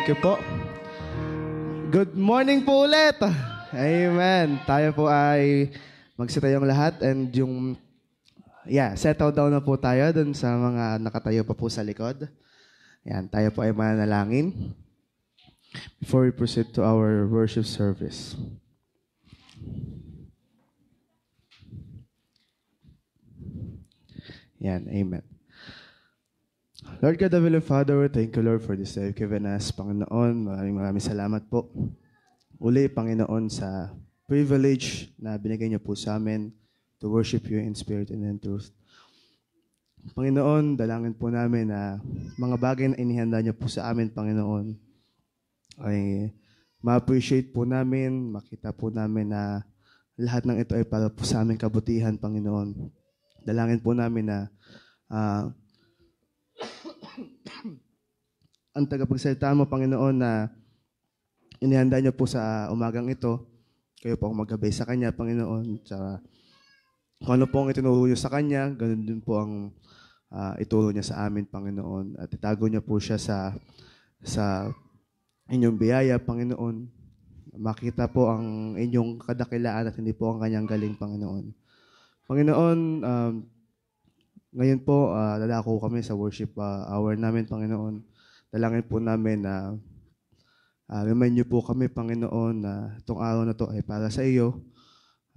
Thank you po. Good morning po ulit. Amen. Tayo po ay magsitayong lahat and yung yeah, settle down na po tayo dun sa mga nakatayo pa po sa likod. Yan, tayo po ay manalangin before we proceed to our worship service. Yan, amen. Lord God, Heavenly Father, thank you, Lord, for this day given us. Panginoon, maraming maraming salamat po. Uli, Panginoon, sa privilege na binigay niyo po sa amin to worship you in spirit and in truth. Panginoon, dalangin po namin na mga bagay na inihanda niyo po sa amin, Panginoon, ay ma-appreciate po namin, makita po namin na lahat ng ito ay para po sa aming kabutihan, Panginoon. Dalangin po namin na uh, ang tagapagsalita mo, Panginoon, na inihanda niyo po sa umagang ito, kayo po ang maggabay sa Kanya, Panginoon. Tsaka kung ano po ang itinuro niyo sa Kanya, ganun din po ang uh, ituro niya sa amin, Panginoon. At itago niya po siya sa sa inyong biyaya, Panginoon. Makita po ang inyong kadakilaan at hindi po ang kanyang galing, Panginoon. Panginoon, um, ngayon po, uh, lalako kami sa worship uh, hour namin, Panginoon. Dalangin po namin na uh, remind niyo po kami, Panginoon, na itong araw na to ay para sa iyo.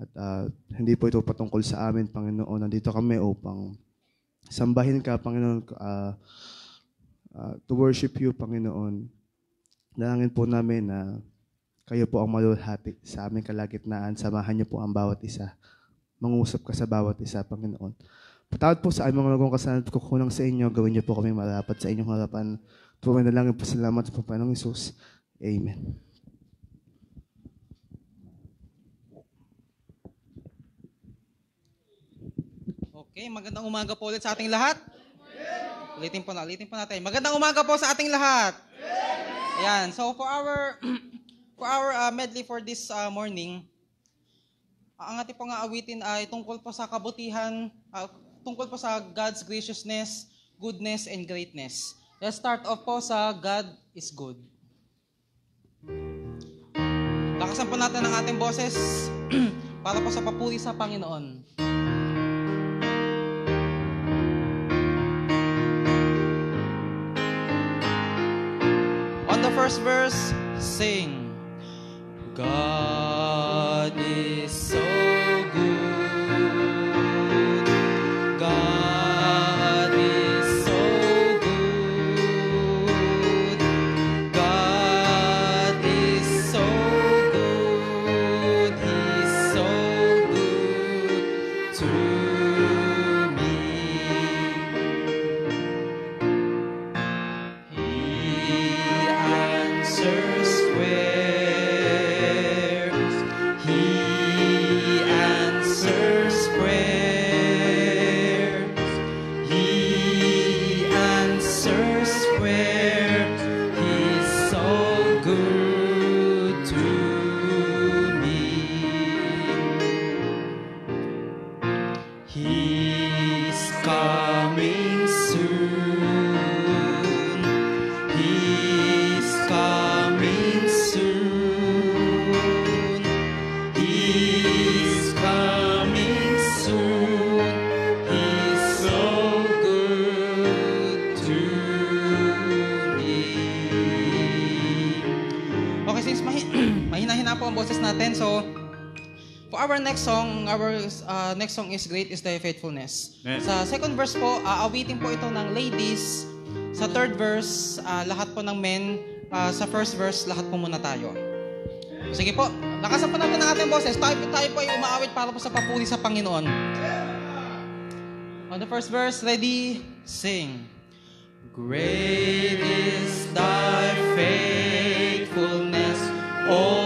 At uh, hindi po ito patungkol sa amin, Panginoon. Nandito kami upang sambahin ka, Panginoon, uh, uh, to worship you, Panginoon. Dalangin po namin na kayo po ang malulhati sa aming kalagitnaan. Samahan niyo po ang bawat isa. Mangusap ka sa bawat isa, Panginoon. Patawad po sa aming mga nagawang kasalanan at kukulang sa inyo. Gawin niyo po kami marapat sa inyong harapan. Tuwag na lang po salamat sa Panginoong Isus. Amen. Okay, magandang umaga po ulit sa ating lahat. Ulitin po na, ulitin po natin. Magandang umaga po sa ating lahat. Ayan, so for our for our uh, medley for this uh, morning, ang ating pong awitin ay tungkol po sa kabutihan, uh, tungkol po sa God's graciousness, goodness, and greatness. Let's start off po sa God is good. Lakasan po natin ang ating boses para po sa papuri sa Panginoon. On the first verse, sing. God is so next song, our uh, next song is Great is Thy Faithfulness. Yes. Sa second verse po, aawitin po ito ng ladies. Sa third verse, uh, lahat po ng men. Uh, sa first verse, lahat po muna tayo. Sige po, lakasan po natin ang ating boses. Tayo, tayo po ay umaawit para po sa papuri sa Panginoon. On the first verse, ready, sing. Great is thy faithfulness, O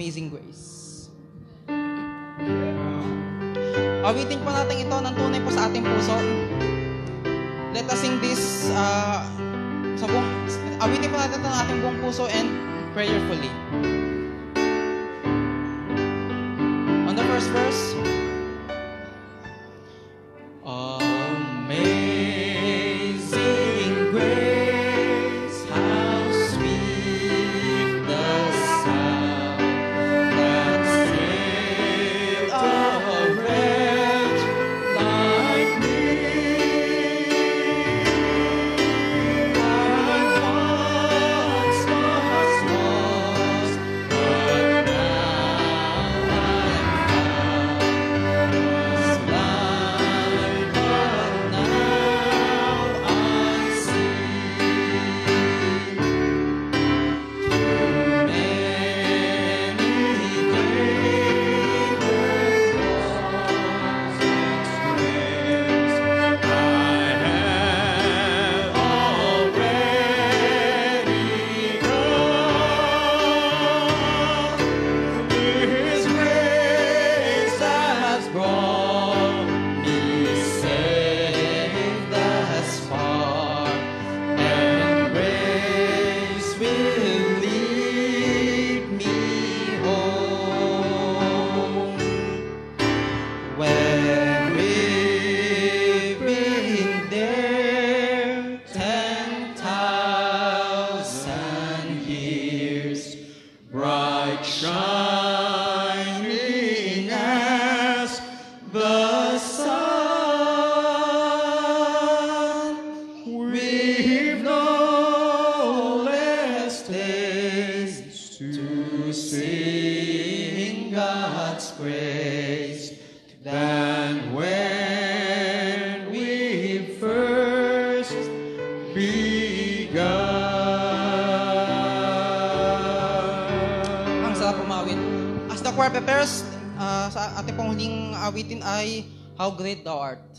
Amazing ay How Great Thou Art.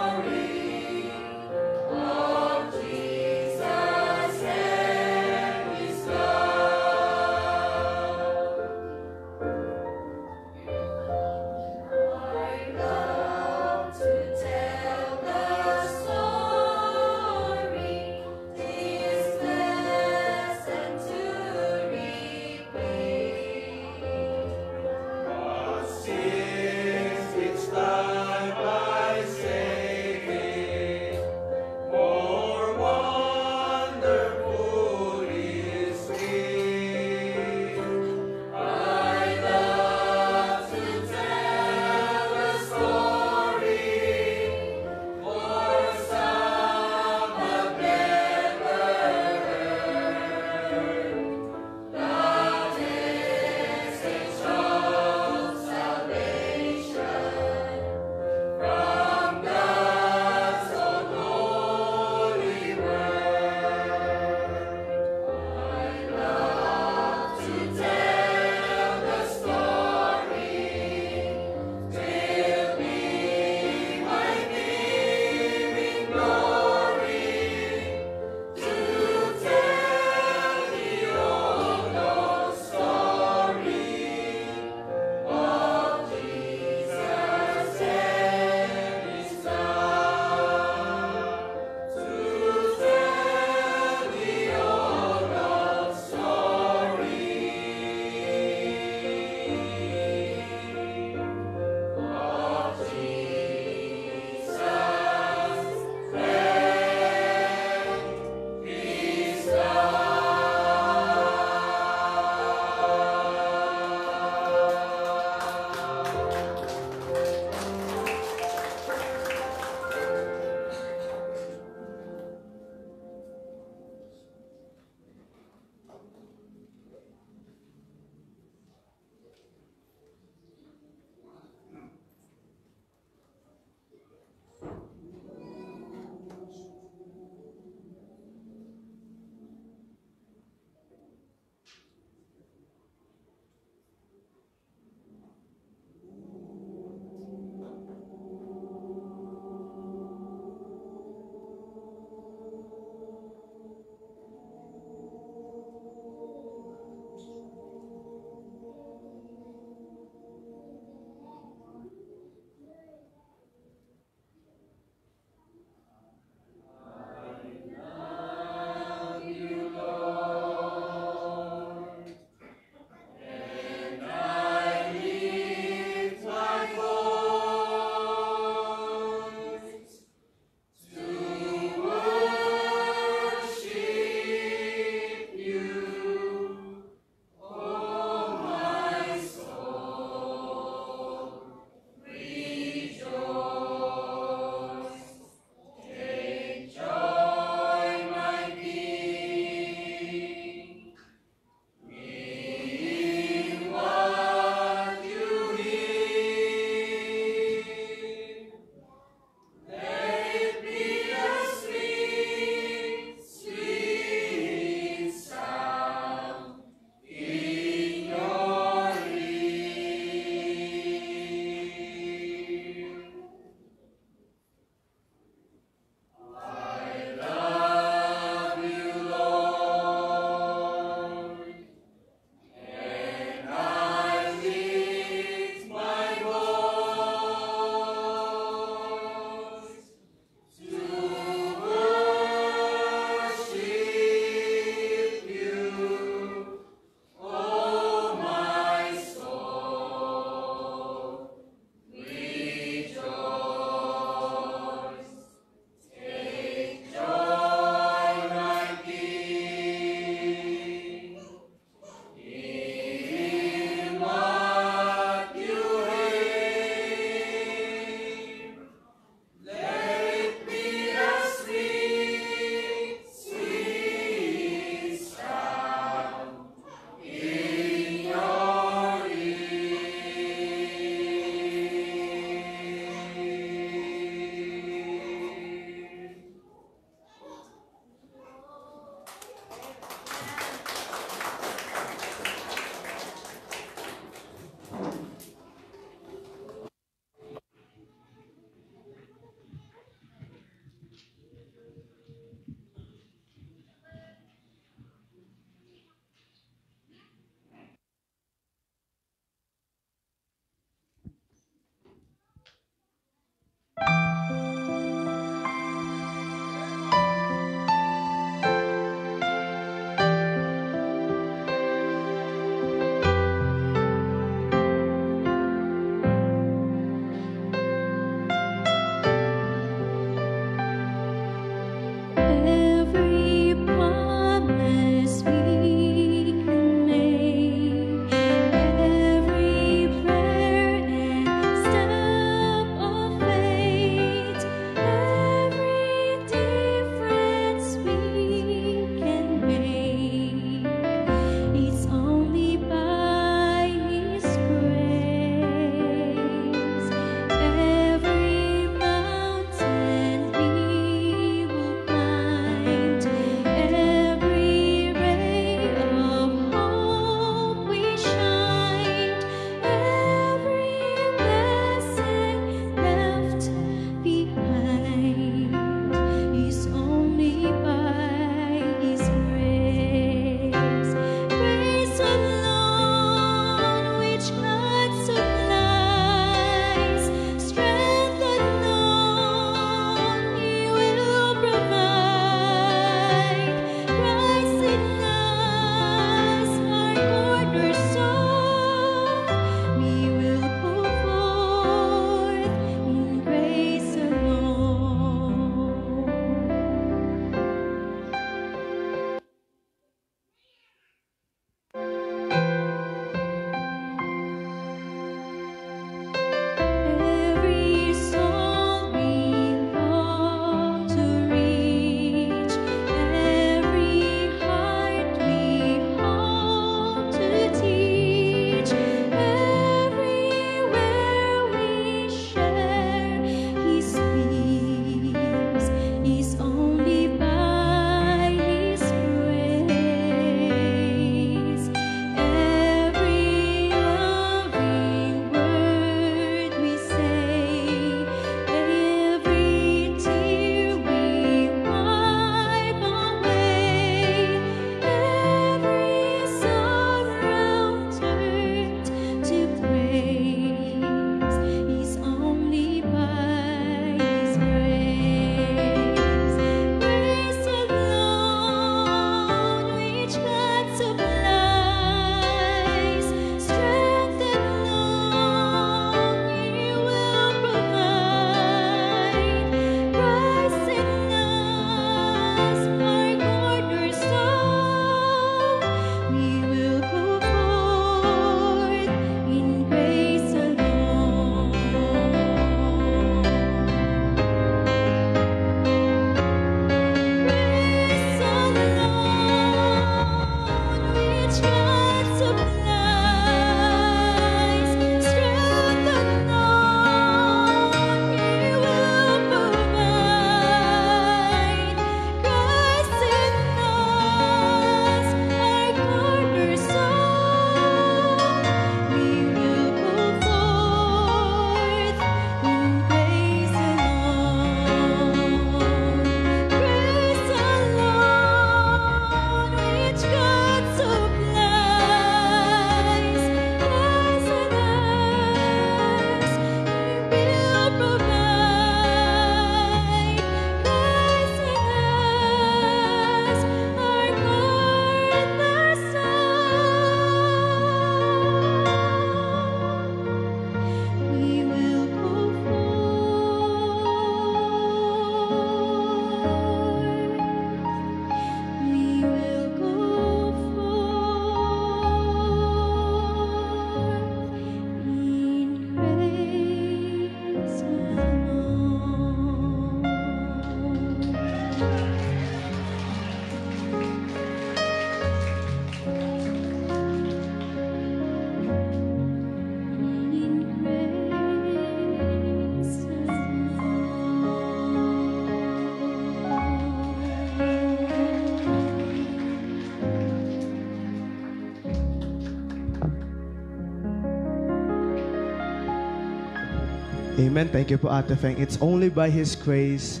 Amen. Thank you po, Ate Feng. It's only by His grace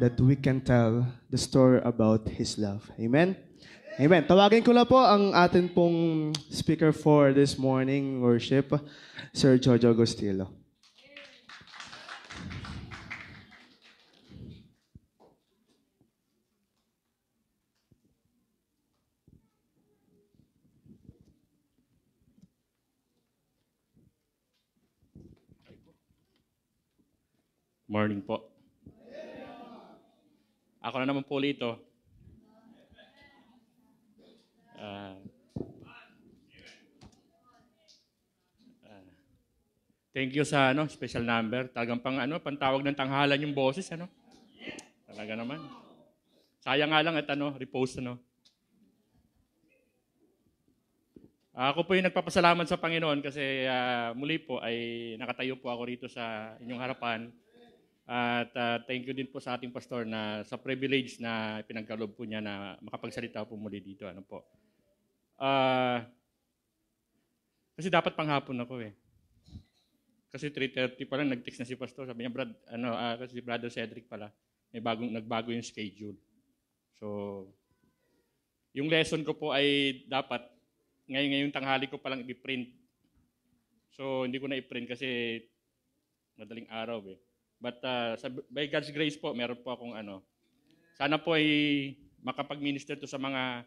that we can tell the story about His love. Amen. Amen. Tawagin ko na po ang atin pong speaker for this morning worship, Sir Jojo Agostilo. Morning po. Ako na naman po ulit ito. Ah. Ah. thank you sa ano, special number. Talagang pang ano, pantawag ng tanghalan yung boses ano. Talaga naman. Sayang nga lang at ano, repost ano. Ako po yung nagpapasalamat sa Panginoon kasi ah, muli po ay nakatayo po ako rito sa inyong harapan. At ah, thank you din po sa ating pastor na sa privilege na pinagkaloob po niya na makapagsalita po muli dito. Ano po. Ah, kasi dapat panghapon ako eh. Kasi 3.30 pa lang nag-text na si pastor. Sabi niya, Brad, ano, ah, kasi si brother Cedric pala, may bagong, nagbago yung schedule. So, yung lesson ko po ay dapat, ngayon ngayong tanghali ko palang i-print. So, hindi ko na i-print kasi madaling araw eh. But uh, sa, by God's grace po, meron po akong ano. Sana po ay makapag-minister to sa mga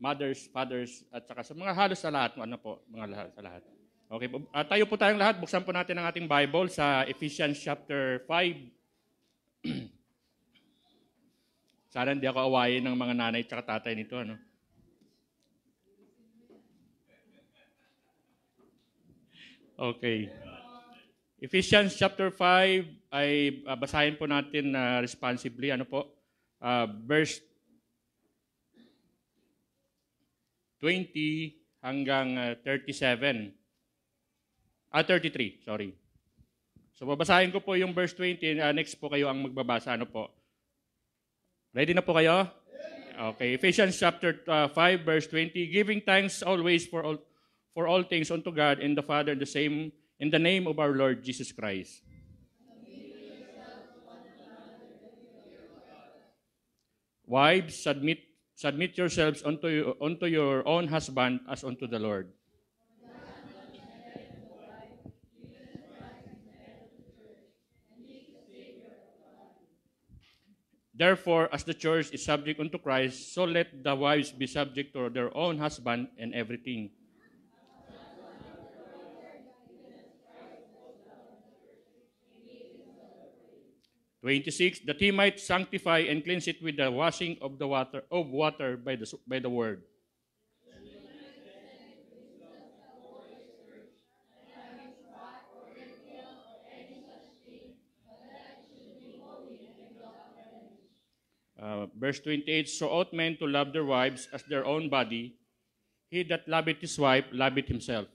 mothers, fathers, at saka sa mga halos sa lahat, ano po, mga lahat, sa lahat. Okay po. Ah, tayo po tayong lahat, buksan po natin ang ating Bible sa Ephesians chapter 5. Sana hindi ako awayin ng mga nanay at tatay nito. Ano? Okay. Ephesians chapter 5 ay uh, basahin po natin na responsibly. Ano po? Uh, verse 20 hanggang uh, 37 ah 33 sorry. So babasahin ko po yung verse 20 uh, next po kayo ang magbabasa. Ano po? Ready na po kayo? Okay, Ephesians chapter uh, 5 verse 20 giving thanks always for all for all things unto God and the Father the same in the name of our Lord Jesus Christ. Wives, submit, submit yourselves unto, unto your own husband as unto the Lord. Therefore, as the church is subject unto Christ, so let the wives be subject to their own husband and everything. 26 that he might sanctify and cleanse it with the washing of the water of water by the by the word Uh, verse 28 So ought men to love their wives as their own body. He that loveth his wife loveth himself.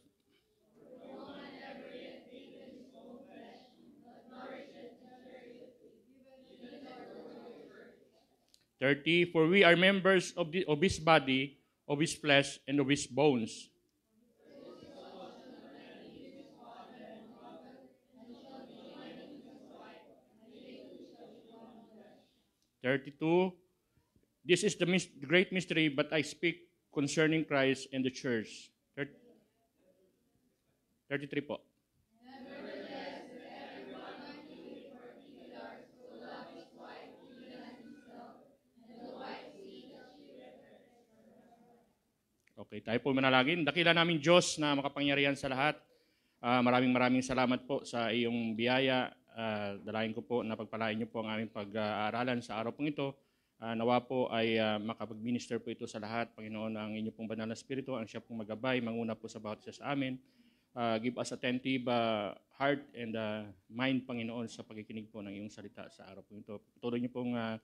Thirty, for we are members of, the, of his body, of his flesh, and of his bones. Thirty-two, this is the great mystery, but I speak concerning Christ and the church. Thir- Thirty-three po. Okay, tayo po manalangin. Dakila namin Diyos na makapangyarihan sa lahat. Ah, maraming maraming salamat po sa iyong biyaya. Uh, dalayan ko po na pagpalain niyo po ang aming pag-aaralan sa araw pong ito. Ah, nawa po ay ah, makapag-minister po ito sa lahat. Panginoon, ang inyo pong banal na spirito, ang siya pong magabay, manguna po sa bawat isa sa amin. Ah, give us attentive ah, heart and ah, mind, Panginoon, sa pagkikinig po ng iyong salita sa araw po ito. Patuloy niyo pong ah,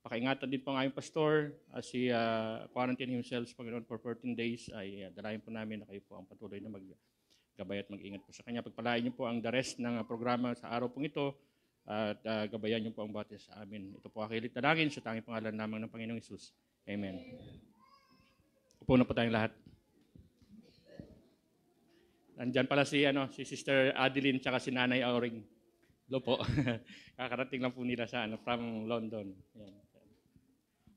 Pakaingatan din po ang aming pastor as he uh, quarantine himself, Panginoon, for 14 days. Ay uh, dalayan po namin na kayo po ang patuloy na maggabay at mag-ingat po sa kanya. Pagpalain niyo po ang the rest ng uh, programa sa araw pong ito at uh, gabayan niyo po ang batis sa amin. Ito po akilit na langin sa tanging pangalan namang ng Panginoong Isus. Amen. Upo na po tayong lahat. Nandyan pala si, ano, si Sister Adeline tsaka si Nanay Auring. Hello po. Kakarating lang po nila sa ano, from London. Yan.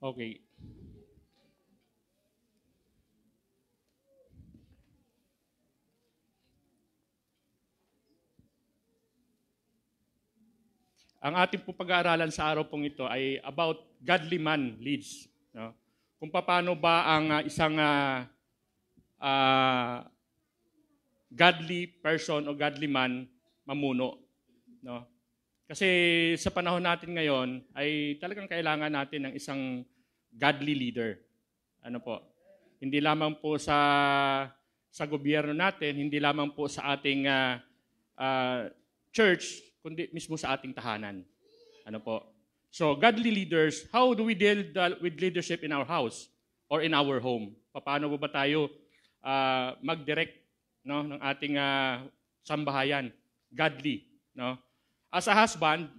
Okay. Ang ating po pag-aaralan sa araw pong ito ay about godly man leads. No? Kung paano ba ang ah, isang ah, ah, godly person o godly man mamuno. No? Kasi sa panahon natin ngayon ay talagang kailangan natin ng isang godly leader. Ano po? Hindi lamang po sa sa gobyerno natin, hindi lamang po sa ating ah, ah, church, kundi mismo sa ating tahanan. Ano po? So, godly leaders, how do we deal with leadership in our house or in our home? Paano ba, ba tayo ah, mag-direct no, ng ating ah, sambahayan? Godly. No? As a husband,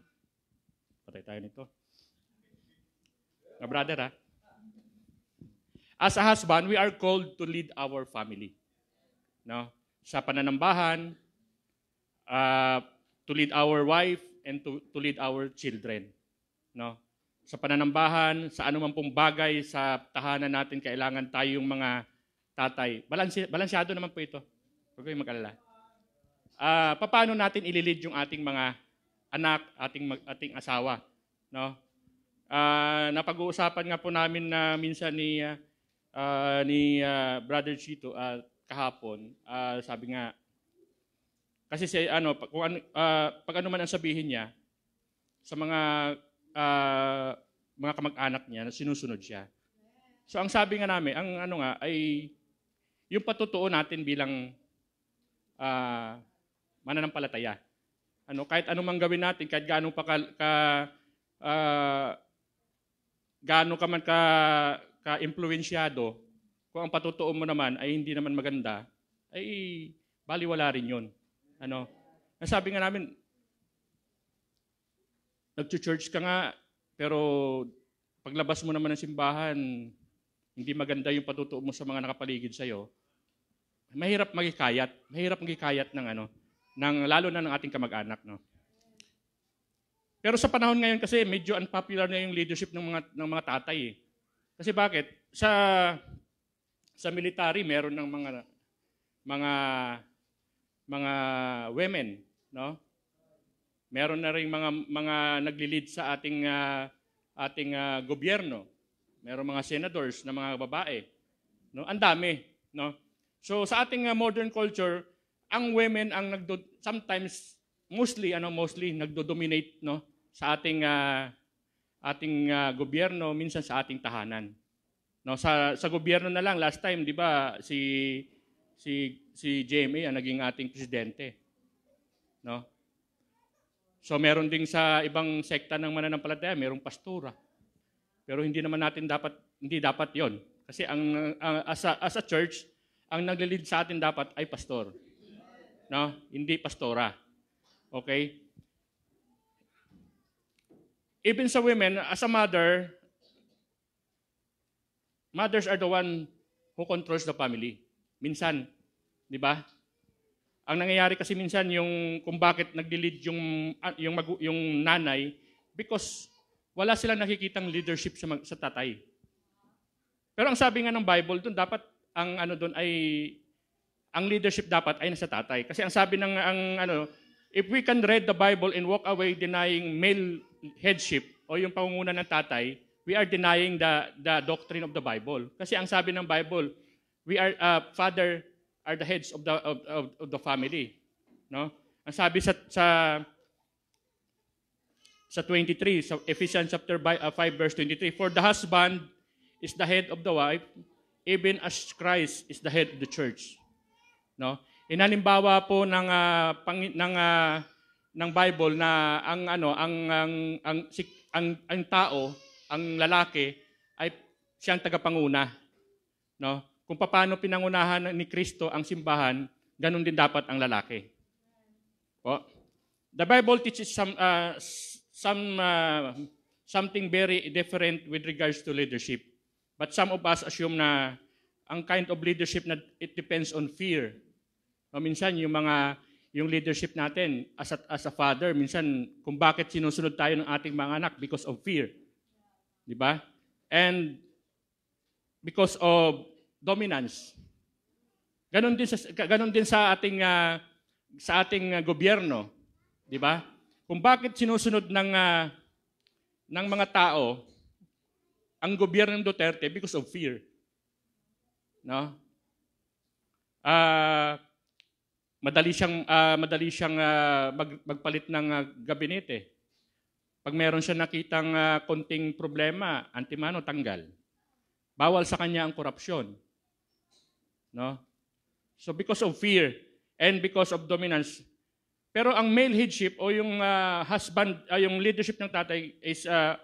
patay tayo nito. Mga brother, ha? As a husband, we are called to lead our family. No? Sa pananambahan, uh, to lead our wife and to, to lead our children. No? Sa pananambahan, sa anumang pong bagay sa tahanan natin, kailangan tayong mga tatay. Balansi, balansyado naman po ito. Huwag kayong mag-alala. Ah, paano natin ililid yung ating mga anak, ating ating asawa, no? Ah, napag-uusapan nga po namin na minsan ni ah, ah, ni ah, Brother Chito at kahapon, ah, sabi nga kasi si ano pag, ano, ah, pag ano man ang sabihin niya sa mga ah, mga kamag-anak niya, sinusunod siya. So ang sabi nga namin, ang ano nga ay yung patutuo natin bilang ah, mananampalataya. Ano, kahit anumang gawin natin, kahit gaano pa ka, ka ah, gaano ka man ka, ka-impluensyado, kung ang patutuo mo naman ay hindi naman maganda, ay baliwala rin yun. Ano, nasabi nga namin, nag-church ka nga, pero paglabas mo naman ng simbahan, hindi maganda yung patutuo mo sa mga nakapaligid sa'yo, mahirap magikayat. Mahirap magikayat ng ano, ng, lalo na ng ating kamag-anak. No? Pero sa panahon ngayon kasi medyo unpopular na yung leadership ng mga ng mga tatay eh. Kasi bakit? Sa sa military meron ng mga mga mga women, no? Meron na ring mga mga nagli-lead sa ating ah, ating ah, gobyerno. Meron mga senators na mga babae, no? Ang dami, no? So sa ating ah, modern culture, ang women ang nagdo sometimes mostly ano mostly nagdo-dominate no sa ating ah, ating ah, gobyerno minsan sa ating tahanan. No sa sa gobyerno na lang last time 'di ba si si si JMA ang naging ating presidente. No? So meron ding sa ibang sekta ng mananampalataya, merong pastora. Pero hindi naman natin dapat hindi dapat 'yon. Kasi ang, ang as, a, as a church, ang naglilid sa atin dapat ay pastor. No? Hindi pastora. Okay? Even sa women, as a mother, mothers are the one who controls the family. Minsan, di ba? Ang nangyayari kasi minsan yung kung bakit nagdi-lead yung ah, yung magu- yung nanay because wala silang nakikitang leadership sa, mag- sa tatay. Pero ang sabi nga ng Bible doon dapat ang ano doon ay ang leadership dapat ay nasa tatay. Kasi ang sabi ng ang ano if we can read the Bible and walk away denying male headship o yung pangunguna ng tatay, we are denying the the doctrine of the Bible. Kasi ang sabi ng Bible, we are uh, father are the heads of the of, of, of the family, no? Ang sabi sa sa sa 23 sa Ephesians chapter bi- uh, 5 verse 23, for the husband is the head of the wife, even as Christ is the head of the church. No? Inalimbawa po ng ah, pang, ng ah, ng Bible na ang ano ang ang ang, si, ang, ang tao, ang lalaki ay siyang tagapanguna. No? Kung paano pinangunahan ni Kristo ang simbahan, ganun din dapat ang lalaki. Po. The Bible teaches some uh, some uh, something very different with regards to leadership. But some of us assume na ang kind of leadership na it depends on fear. O minsan yung mga yung leadership natin as a, as a father, minsan kung bakit sinusunod tayo ng ating mga anak because of fear. Di ba? And because of dominance. Ganon din sa ganon din sa ating ah, sa ating ah, gobyerno, 'di ba? Kung bakit sinusunod ng ah, ng mga tao ang gobyerno ng Duterte because of fear. No? Ah, madali siyang ah, madali siyang ah, mag- magpalit ng ah, gabinete. Pag meron siya nakitang ah, konting problema, antimano tanggal. Bawal sa kanya ang korupsyon. No? So because of fear and because of dominance. Pero ang male headship o yung ah, husband, ah, yung leadership ng tatay is ah,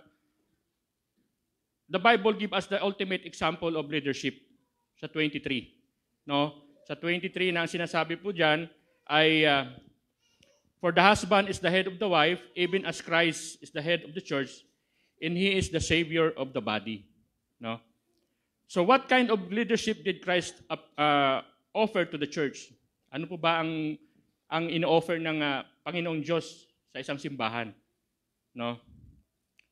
the Bible give us the ultimate example of leadership sa 23. No? Sa 23 na ang sinasabi po diyan ay ah, For the husband is the head of the wife, even as Christ is the head of the church, and he is the savior of the body. No? So what kind of leadership did Christ uh, uh, offer to the church? Ano po ba ang ang ino-offer ng uh, Panginoong Diyos sa isang simbahan? No?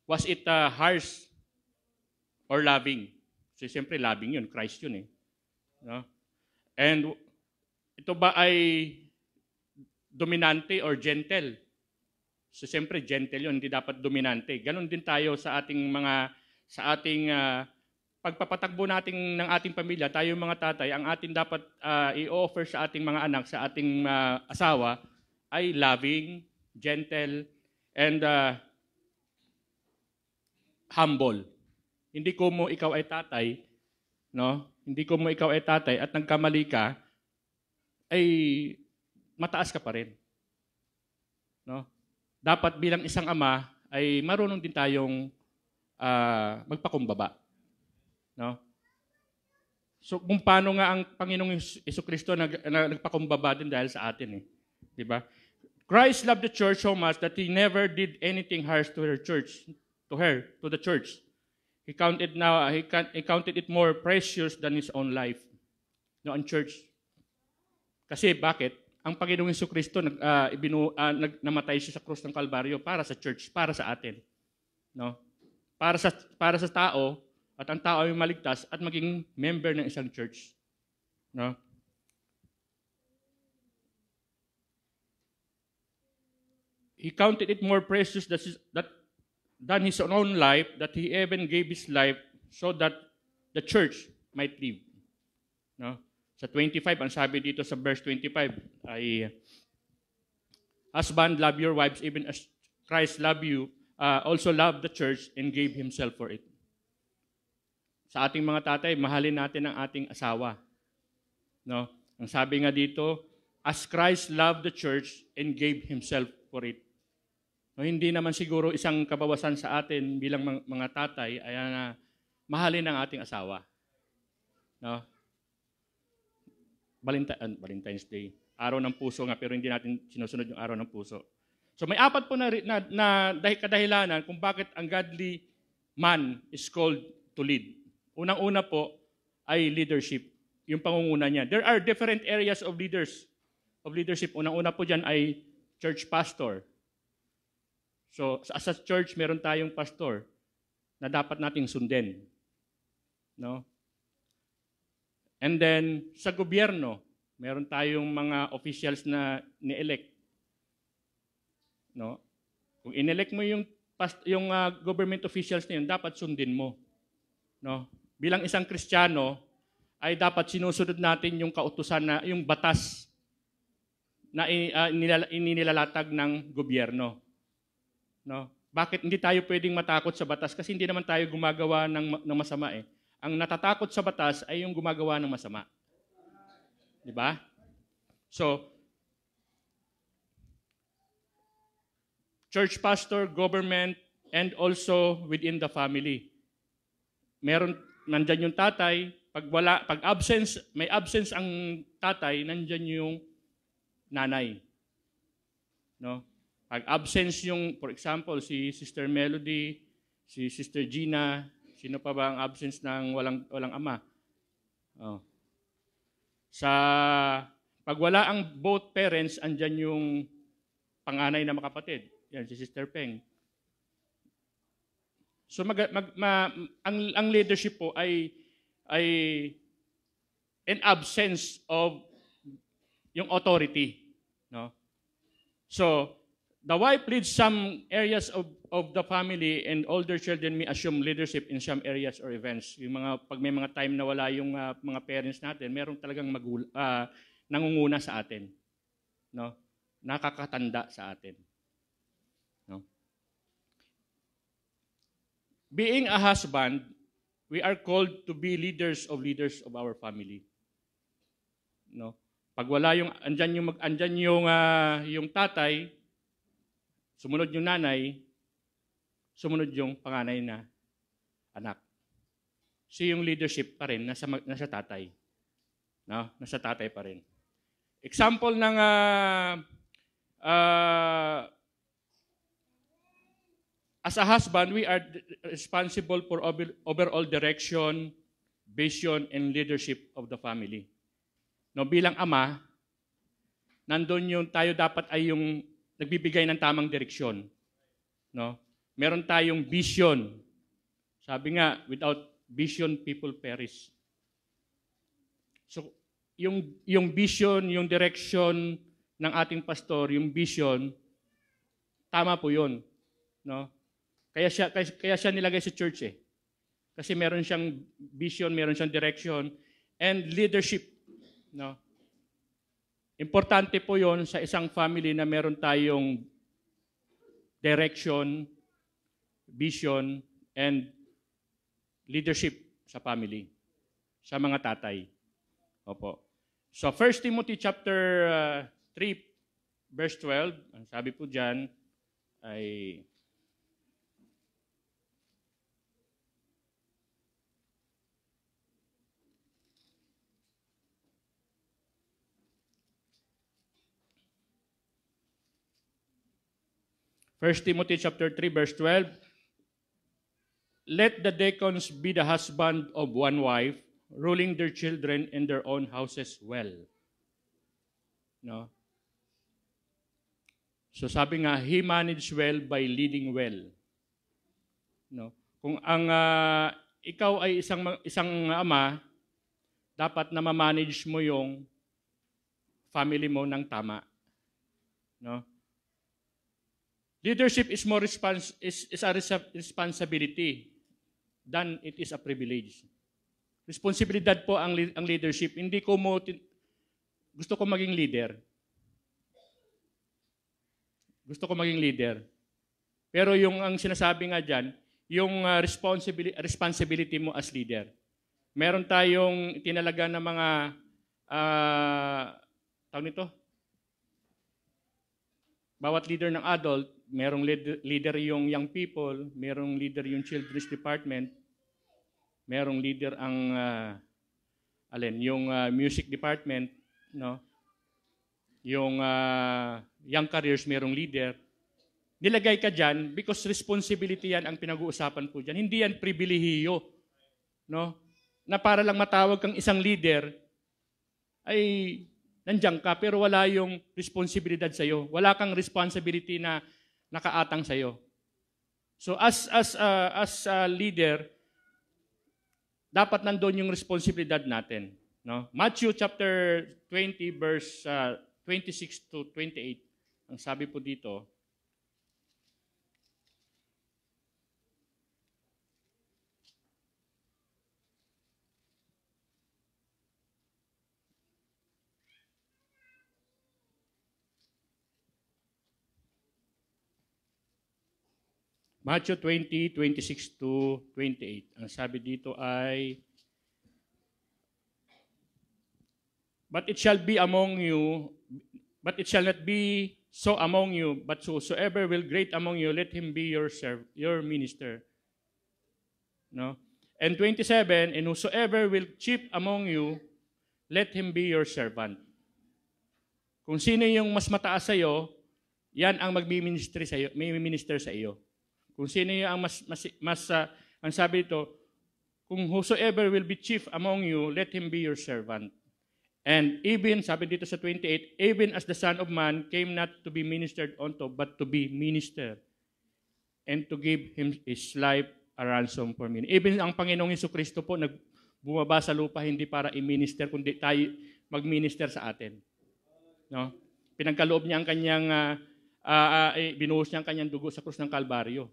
Was it uh, harsh or loving? So siyempre loving 'yun, Christ 'yun eh. No? And ito ba ay dominante or gentle? So siyempre gentle 'yun, hindi dapat dominante. Ganon din tayo sa ating mga sa ating uh, pagpapatakbo natin ng ating pamilya, tayo mga tatay, ang ating dapat uh, i-offer sa ating mga anak, sa ating uh, asawa, ay loving, gentle, and uh, humble. Hindi ko mo ikaw ay tatay, no? Hindi ko mo ikaw ay tatay at nagkamali ka, ay mataas ka pa rin. No? Dapat bilang isang ama ay marunong din tayong uh, magpakumbaba. No? So kung paano nga ang Panginoong Kristo nag, na, nagpakumbaba din dahil sa atin eh. 'Di ba? Christ loved the church so much that he never did anything harsh to her church, to her, to the church. He counted now he, he counted it more precious than his own life. No, ang church. Kasi bakit? Ang Panginoong Iso Kristo nag, uh, ibinu, uh, nag, namatay siya sa krus ng Kalbaryo para sa church, para sa atin. No? Para sa para sa tao at ang tao ay maligtas at maging member ng isang church. No? He counted it more precious that, his, that than his own life that he even gave his life so that the church might live. No? Sa 25, ang sabi dito sa verse 25 ay Husband, love your wives even as Christ love you, uh, also love the church and gave himself for it sa ating mga tatay, mahalin natin ang ating asawa. No? Ang sabi nga dito, as Christ loved the church and gave himself for it. No, hindi naman siguro isang kabawasan sa atin bilang mga tatay ay na mahalin ang ating asawa. No? Valentine, Valentine's Day. Araw ng puso nga pero hindi natin sinusunod yung araw ng puso. So may apat po na, na, na dahil kadahilanan kung bakit ang godly man is called to lead. Unang-una po ay leadership, yung pangunguna niya. There are different areas of leaders, of leadership. Unang-una po dyan ay church pastor. So, as a church, meron tayong pastor na dapat nating sundin. No? And then, sa gobyerno, meron tayong mga officials na ni-elect. No? Kung inelect mo yung past, yung uh, government officials na yun, dapat sundin mo. No? bilang isang Kristiyano, ay dapat sinusunod natin yung kautusan na, yung batas na uh, inilalatag ng gobyerno. No? Bakit hindi tayo pwedeng matakot sa batas? Kasi hindi naman tayo gumagawa ng, ng masama eh. Ang natatakot sa batas ay yung gumagawa ng masama. Di ba? So, church pastor, government, and also within the family. Meron nandyan yung tatay, pag wala, pag absence, may absence ang tatay, nandyan yung nanay. No? Pag absence yung, for example, si Sister Melody, si Sister Gina, sino pa ba ang absence ng walang walang ama? Oh. Sa Pag wala ang both parents, andyan yung panganay na makapatid. Yan, si Sister Peng. So mag, mag, ma- ang, ang leadership po ay ay an absence of yung authority, no? So, the wife leads some areas of, of the family and older children may assume leadership in some areas or events. Yung mga, pag may mga time na wala yung ah, mga parents natin, meron talagang magul, ah, nangunguna sa atin. No? Nakakatanda sa atin. No? Being a husband, we are called to be leaders of leaders of our family. No? Pag wala yung andyan yung mag andyan yung ah, yung tatay, sumunod yung nanay, sumunod yung panganay na anak. So yung leadership pa rin nasa nasa tatay. No? Nasa tatay pa rin. Example ng ah, ah, as a husband, we are responsible for over- overall direction, vision, and leadership of the family. No, bilang ama, nandun yung tayo dapat ay yung nagbibigay ng tamang direksyon. No? Meron tayong vision. Sabi nga, without vision, people perish. So, yung, yung vision, yung direction ng ating pastor, yung vision, tama po yun. No? Kaya siya, kaya, kaya siya nilagay sa church eh. Kasi meron siyang vision, meron siyang direction, and leadership. No? Importante po yon sa isang family na meron tayong direction, vision, and leadership sa family, sa mga tatay. Opo. So 1 Timothy chapter uh, 3 verse 12, ang sabi po diyan ay First Timothy chapter 3 verse 12 Let the deacons be the husband of one wife ruling their children in their own houses well. No? So sabi nga he managed well by leading well. No? Kung ang ah, ikaw ay isang isang ama, dapat na ma-manage mo yung family mo ng tama. No? Leadership is more respons- is, is a res- responsibility than it is a privilege. Responsibilidad po ang, ang leadership. Hindi ko mo gusto ko maging leader. Gusto ko maging leader. Pero yung ang sinasabi nga diyan, yung uh, responsibility, responsibility mo as leader. Meron tayong tinalaga na mga uh, tawag nito, bawat leader ng adult, merong lead- leader yung young people, merong leader yung children's department, merong leader ang ah, alin, yung ah, music department, no? Yung ah, young careers merong leader. Nilagay ka diyan because responsibility yan ang pinag-uusapan po diyan. Hindi yan pribilehiyo, no? Na para lang matawag kang isang leader ay nandiyan ka pero wala yung responsibilidad sa iyo. Wala kang responsibility na nakaatang sa iyo. So as as a, as a leader dapat nandoon yung responsibilidad natin, no? Matthew chapter 20 verse uh, 26 to 28. Ang sabi po dito, Matthew 20, 26 to 28. Ang sabi dito ay, But it shall be among you, but it shall not be so among you, but whosoever will great among you, let him be your serv- your minister. No? And 27, and whosoever will chief among you, let him be your servant. Kung sino yung mas mataas sa iyo, yan ang magmi-minister sa iyo, may minister sa iyo. Kung sino yung ang mas, mas, mas ah, ang sabi ito, kung whosoever will be chief among you, let him be your servant. And even, sabi dito sa 28, even as the Son of Man came not to be ministered unto, but to be ministered, and to give him his life a ransom for me. Even ang Panginoong Yesu Kristo po, nag, bumaba sa lupa hindi para i-minister, kundi tayo mag-minister sa atin. No? Pinagkaloob niya ang kanyang, uh, uh, uh, binuhos niya ang kanyang dugo sa krus ng Kalbaryo.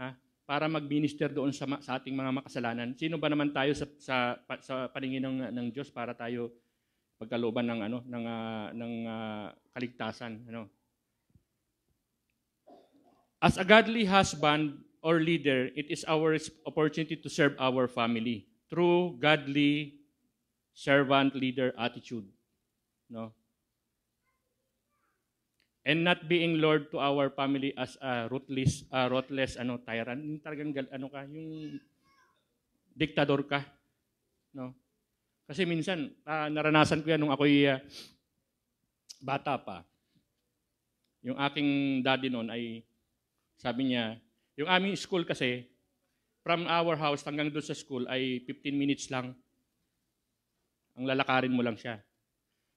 Ha? Para mag-minister doon sa, sa ating mga makasalanan. Sino ba naman tayo sa, sa, sa paningin ng, ng Diyos para tayo pagkalooban ng ano ng ah, ng ah, kaligtasan ano As a godly husband or leader, it is our opportunity to serve our family through godly servant leader attitude. No? And not being Lord to our family as a ruthless, uh, ruthless ano, tyrant. Yung talagang ano ka, yung diktador ka. No? Kasi minsan, ah, naranasan ko yan nung ako'y ah, bata pa. Yung aking daddy noon ay sabi niya, yung aming school kasi, from our house hanggang doon sa school ay 15 minutes lang. Ang lalakarin mo lang siya.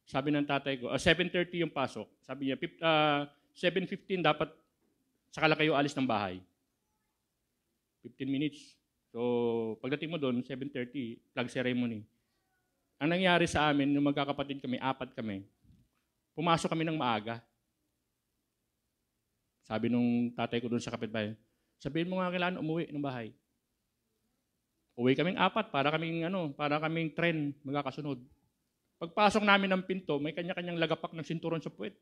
Sabi ng tatay ko, ah, 7.30 yung pasok. Sabi niya, "Pip- ah, 7.15 dapat saka lang kayo alis ng bahay. 15 minutes. So, pagdating mo doon, 7.30, flag ceremony. Ang nangyari sa amin, nung magkakapatid kami, apat kami, pumasok kami ng maaga. Sabi nung tatay ko doon sa kapitbahay, sabihin mo nga kailangan umuwi ng bahay. Uwi kaming apat para kaming ano, para kaming tren magkakasunod. Pagpasok namin ng pinto, may kanya-kanyang lagapak ng sinturon sa puwet.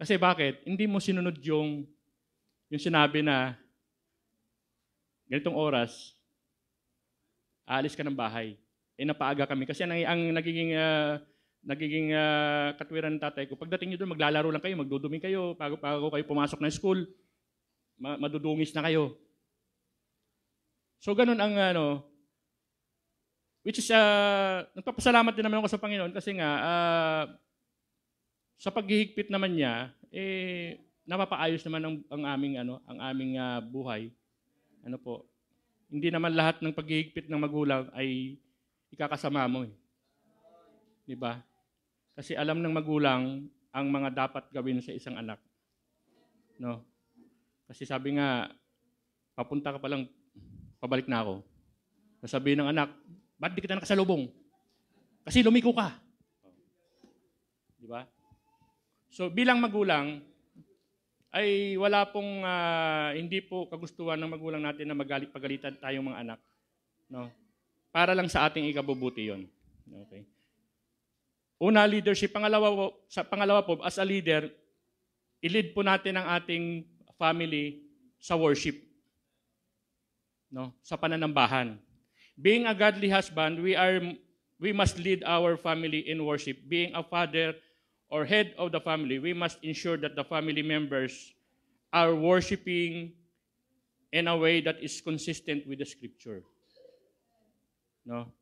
Kasi bakit? Hindi mo sinunod yung yung sinabi na ganitong oras, aalis ka ng bahay. Eh napaaga kami kasi ang, ang nagiging ah, nagiging ah, katwiran ng tatay ko, pagdating niyo doon maglalaro lang kayo, magdudumi kayo bago, bago kayo pumasok ng school. Ma- madudungis na kayo. So ganun ang ano which is uh, nagpapasalamat din naman ako sa Panginoon kasi nga ah, sa paghihigpit naman niya eh napapaayos naman ang, ang aming ano ang aming ah, buhay. Ano po? Hindi naman lahat ng paghihigpit ng magulang ay ikakasama mo eh. 'Di ba? Kasi alam ng magulang ang mga dapat gawin sa isang anak. No? Kasi sabi nga, papunta ka pa lang, pabalik na ako. Sasabihin ng anak, ba't di kita nakasalubong? Kasi lumiko ka. Di ba? So bilang magulang, ay wala pong, ah, hindi po kagustuhan ng magulang natin na magalit pagalitan tayong mga anak. No? Para lang sa ating ikabubuti yon. Okay. Una, leadership. Pangalawa po, sa pangalawa po, as a leader, i-lead po natin ang ating family sa worship. No? Sa pananambahan. Being a godly husband, we are we must lead our family in worship. Being a father or head of the family, we must ensure that the family members are worshiping in a way that is consistent with the scripture. No?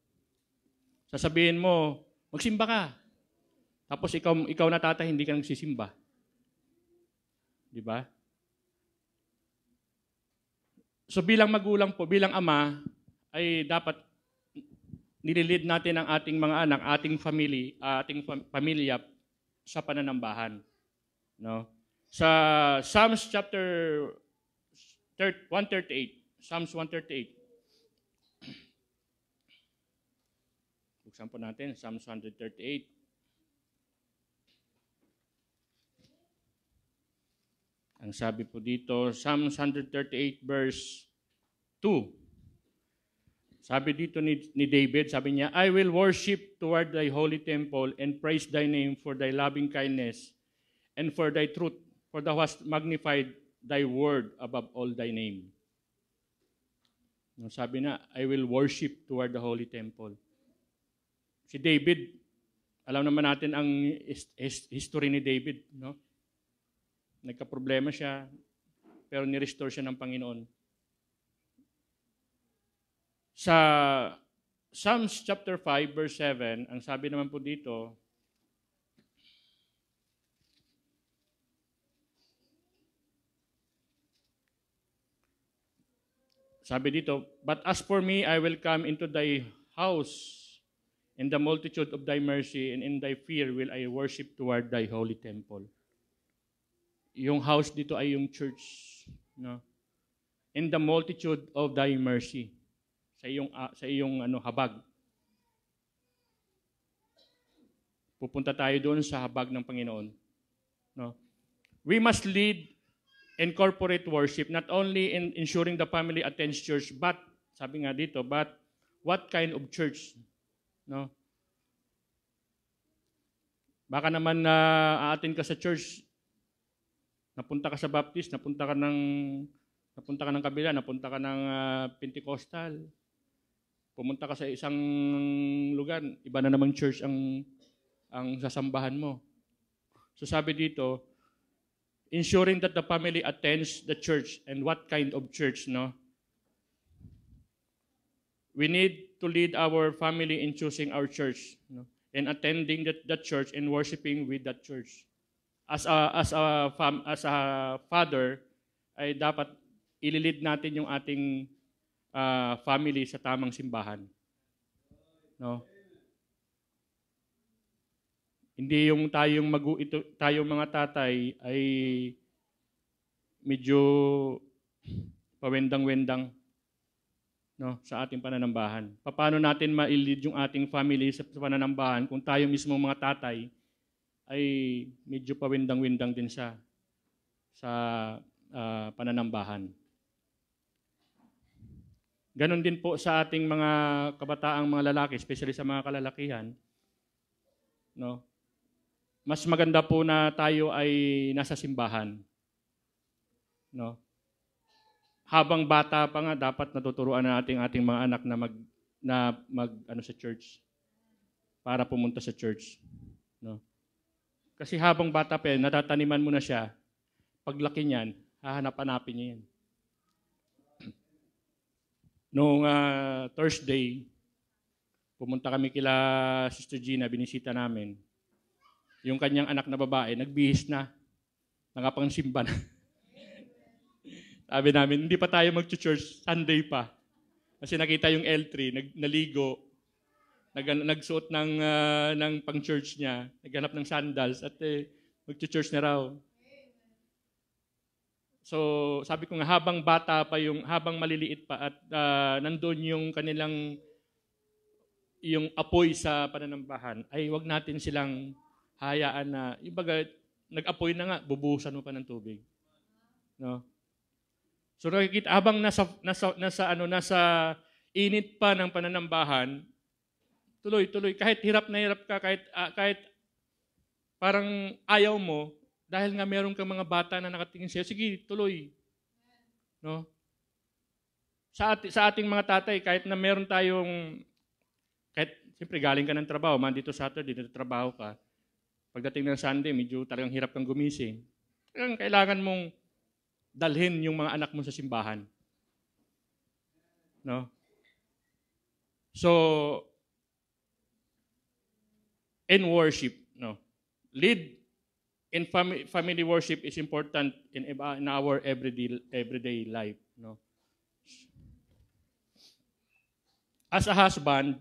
Sasabihin mo, magsimba ka. Tapos ikaw, ikaw na tatay, hindi ka nagsisimba. Di ba? So bilang magulang po, bilang ama, ay dapat nililid natin ang ating mga anak, ating family, ating pamilya sa pananambahan. No? Sa Psalms chapter thir- 138, Psalms 138. Buksan po natin, Psalms 138. Ang sabi po dito, Psalms 138 verse 2. Sabi dito ni, ni David, sabi niya, I will worship toward thy holy temple and praise thy name for thy loving kindness and for thy truth, for thou hast magnified thy word above all thy name. No, sabi na, I will worship toward the holy temple. Si David, alam naman natin ang his- his- history ni David, no? Nagka-problema siya, pero ni-restore siya ng Panginoon. Sa Psalms chapter 5 verse 7, ang sabi naman po dito, Sabi dito, But as for me, I will come into thy house. In the multitude of thy mercy and in thy fear will I worship toward thy holy temple. Yung house dito ay yung church. No? In the multitude of thy mercy. Sa iyong, ah, sa iyong ano, habag. Pupunta tayo doon sa habag ng Panginoon. No? We must lead and corporate worship not only in ensuring the family attends church but sabi nga dito but what kind of church no baka naman na aatin ka sa church napunta ka sa baptist napunta ka ng napunta ka ng kabila napunta ka ng ah, pentecostal pumunta ka sa isang lugar iba na namang church ang ang sasambahan mo. So sabi dito ensuring that the family attends the church and what kind of church no? We need to lead our family in choosing our church no? And attending that, that church and worshiping with that church. As a as a fam, as a father ay dapat ililid natin yung ating ah, family sa tamang simbahan no hindi yung tayong magu ito tayong mga tatay ay medyo pawendang-wendang no sa ating pananambahan. Paano natin ma-lead yung ating family sa pananambahan kung tayo mismo mga tatay ay medyo pawendang-wendang din sa sa ah, pananambahan. Ganon din po sa ating mga kabataang mga lalaki, especially sa mga kalalakihan. No? mas maganda po na tayo ay nasa simbahan. No? Habang bata pa nga dapat natuturuan natin ating mga anak na mag na mag ano sa church para pumunta sa church, no? Kasi habang bata pa natataniman mo na siya. Paglaki niyan, hahanap-hanapin niya yan. Noong ah, Thursday, pumunta kami kila Sister Gina, binisita namin yung kanyang anak na babae, nagbihis na, nakapangsimba na. Sabi namin, hindi pa tayo mag-church, Sunday pa. Kasi nakita yung L3, nag, naligo, nag, nagsuot ng, ah, ng pang-church niya, naghanap ng sandals, at eh, mag-church na raw. So, sabi ko nga, habang bata pa yung, habang maliliit pa, at ah, nandun yung kanilang, yung apoy sa pananambahan, ay wag natin silang hayaan na, ibaga, nag-apoy na nga, bubuhusan mo pa ng tubig. No? So nakikita, habang nasa, nasa, nasa, ano, nasa init pa ng pananambahan, tuloy, tuloy, kahit hirap na hirap ka, kahit, ah, kahit parang ayaw mo, dahil nga meron kang mga bata na nakatingin sa'yo, sige, tuloy. No? Sa, ati, sa ating mga tatay, kahit na meron tayong, kahit, siyempre galing ka ng trabaho, man dito Saturday, dito trabaho ka, Pagdating ng Sunday, medyo talagang hirap kang gumising. Talagang kailangan mong dalhin yung mga anak mo sa simbahan. No? So, in worship, no? Lead in family, family worship is important in, in our everyday, everyday life, no? As a husband,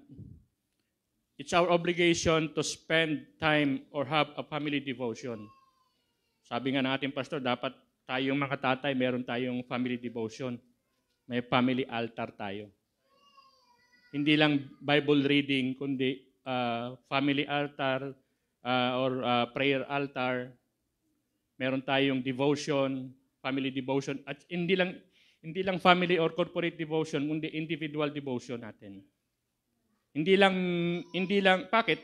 it's our obligation to spend time or have a family devotion. Sabi nga ng ating pastor, dapat tayong mga tatay, meron tayong family devotion. May family altar tayo. Hindi lang Bible reading, kundi uh, family altar uh, or uh, prayer altar. Meron tayong devotion, family devotion. At hindi lang hindi lang family or corporate devotion, kundi individual devotion natin. Hindi lang hindi lang bakit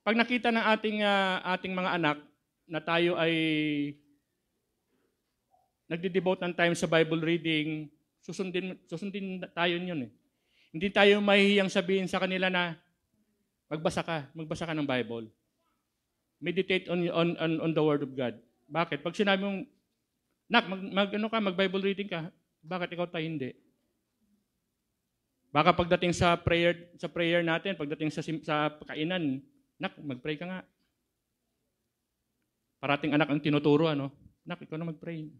pag nakita ng ating uh, ating mga anak na tayo ay nagde-devote ng time sa Bible reading, susundin susundin tayo niyon eh. Hindi tayo mahihiyang sabihin sa kanila na magbasa ka, magbasa ka ng Bible. Meditate on on on, on the word of God. Bakit? Pag sinabi mong nak mag, mag ano ka, mag Bible reading ka, bakit ikaw tayo hindi? Baka pagdating sa prayer sa prayer natin, pagdating sa sa kainan, nak, mag-pray ka nga. Parating anak ang tinuturo ano, nak, ikaw na mag-pray.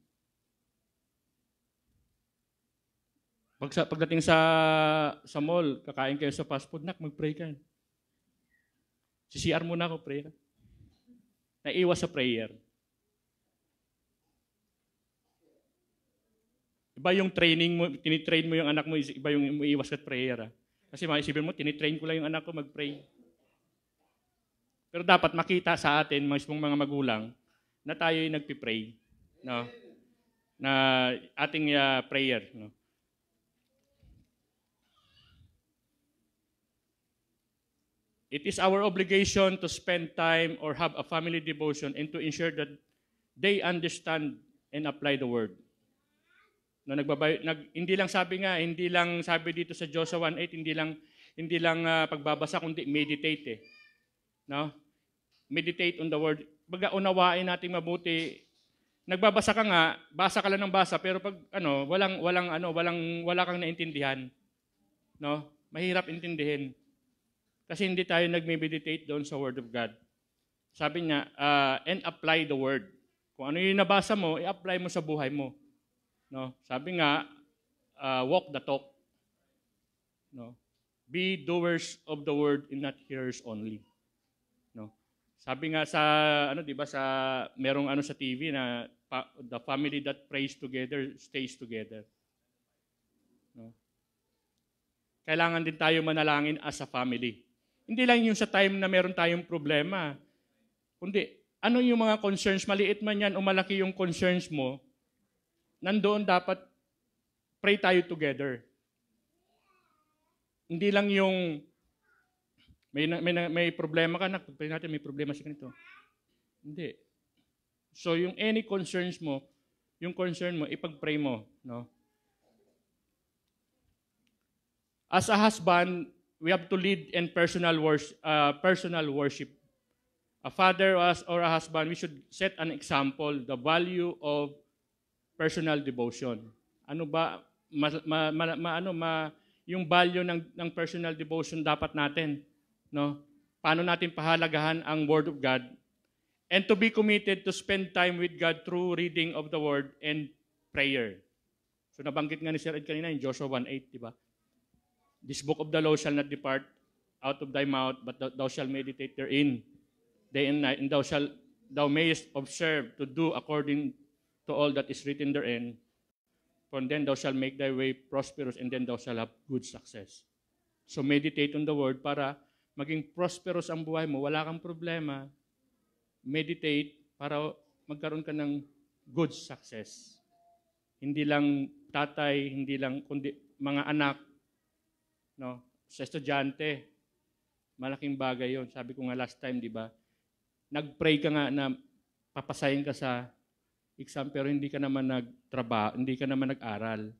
Pag sa, pagdating sa, sa mall, kakain kayo sa fast food, nak, mag-pray ka. Si CR muna ako, pray ka. Naiwas sa prayer. Iba yung training mo, tinitrain mo yung anak mo, iba yung umiiwas at prayer. Ah. Kasi maisipin mo, tinitrain ko lang yung anak ko mag-pray. Pero dapat makita sa atin, mga mga magulang, na tayo ay nagpipray. No? Na ating uh, prayer. No? It is our obligation to spend time or have a family devotion and to ensure that they understand and apply the word. No, nagbabay, nag, hindi lang sabi nga, hindi lang sabi dito sa Joshua 1.8, hindi lang, hindi lang uh, pagbabasa, kundi meditate eh. No? Meditate on the word. Baga unawain natin mabuti. Nagbabasa ka nga, basa ka lang ng basa, pero pag ano, walang walang ano, walang wala kang naintindihan. No? Mahirap intindihin. Kasi hindi tayo nagme-meditate doon sa Word of God. Sabi niya, uh, and apply the Word. Kung ano yung nabasa mo, i-apply mo sa buhay mo. No? Sabi nga, uh, walk the talk. No? Be doers of the Word and not hearers only. No? Sabi nga sa, ano, di ba, sa, merong ano sa TV na the family that prays together stays together. No? Kailangan din tayo manalangin as a family. Hindi lang yung sa time na meron tayong problema. Kundi, ano yung mga concerns, maliit man yan o malaki yung concerns mo, nandoon dapat pray tayo together. Hindi lang yung may, may, may problema ka na, pag natin may problema si ganito. Hindi. So yung any concerns mo, yung concern mo, ipag-pray mo. No? As a husband, we have to lead in personal worship. Uh, personal worship. A father or a husband, we should set an example, the value of personal devotion. Ano ba, ma, ma, ma, ma ano, ma, yung value ng, ng personal devotion dapat natin, no? Paano natin pahalagahan ang Word of God and to be committed to spend time with God through reading of the Word and prayer. So nabanggit nga ni Sir Ed kanina in Joshua 1.8, di ba? This book of the law shall not depart out of thy mouth, but thou shalt meditate therein day and night, and thou shalt thou mayest observe to do according to all that is written therein. For then thou shalt make thy way prosperous, and then thou shalt have good success. So meditate on the word para maging prosperous ang buhay mo, wala kang problema. Meditate para magkaroon ka ng good success. Hindi lang tatay, hindi lang kundi mga anak, no? Sa estudyante, malaking bagay 'yon. Sabi ko nga last time, 'di ba? Nag-pray ka nga na papasahin ka sa exam pero hindi ka naman nagtrabaho, hindi ka naman nag-aral.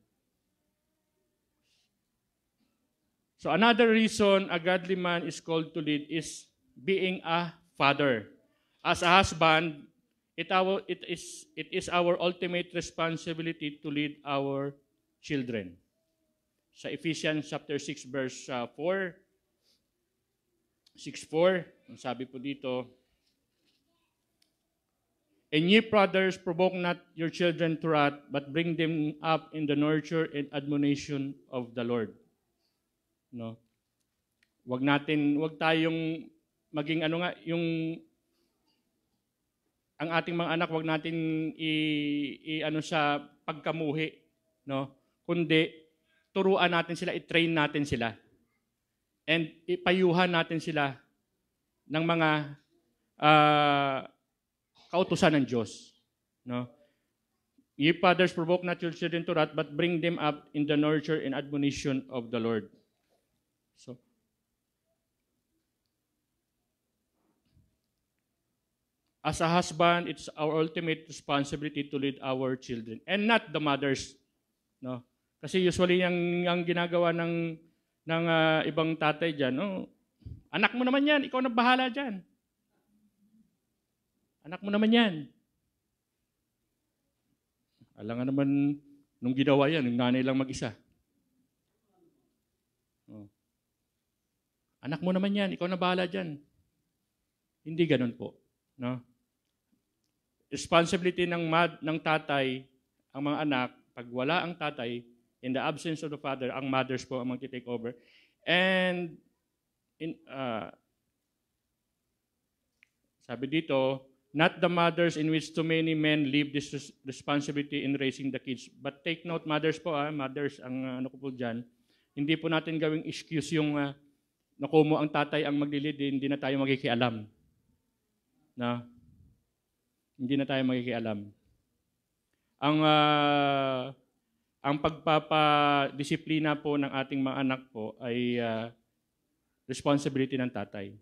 So another reason a godly man is called to lead is being a father. As a husband, it, our, it, is, it is our ultimate responsibility to lead our children. Sa Ephesians chapter 6 verse uh, 4, 6.4, ang sabi po dito, And ye brothers, provoke not your children to wrath, but bring them up in the nurture and admonition of the Lord. No? Wag natin, wag tayong maging ano nga, yung ang ating mga anak, wag natin i, i ano sa pagkamuhi, no? Kundi turuan natin sila, i-train natin sila. And ipayuhan natin sila ng mga uh, kautusan ng Diyos. No? Ye fathers, provoke not your children to wrath, but bring them up in the nurture and admonition of the Lord. So, as a husband, it's our ultimate responsibility to lead our children and not the mothers. No? Kasi usually yung, yung ginagawa ng, ng uh, ibang tatay dyan, oh, anak mo naman yan, ikaw na bahala dyan. Anak mo naman yan. Alam nga naman, nung ginawa yan, yung nanay lang mag-isa. Oh. Anak mo naman yan, ikaw na bahala dyan. Hindi ganun po. No? Responsibility ng mad, ng tatay, ang mga anak, pag wala ang tatay, In the absence of the father, ang mothers po ang magti-take over. And in uh, sabi dito, not the mothers in which too many men leave this res- responsibility in raising the kids. But take note, mothers po, ah, mothers, ang ah, ano ko po dyan, hindi po natin gawing excuse yung uh, nakumo ang tatay ang maglilid, hindi na tayo magkikialam. Na? Hindi na tayo magkikialam. Ang ah, ang pagpapadisiplina po ng ating mga anak po ay ah, responsibility ng tatay.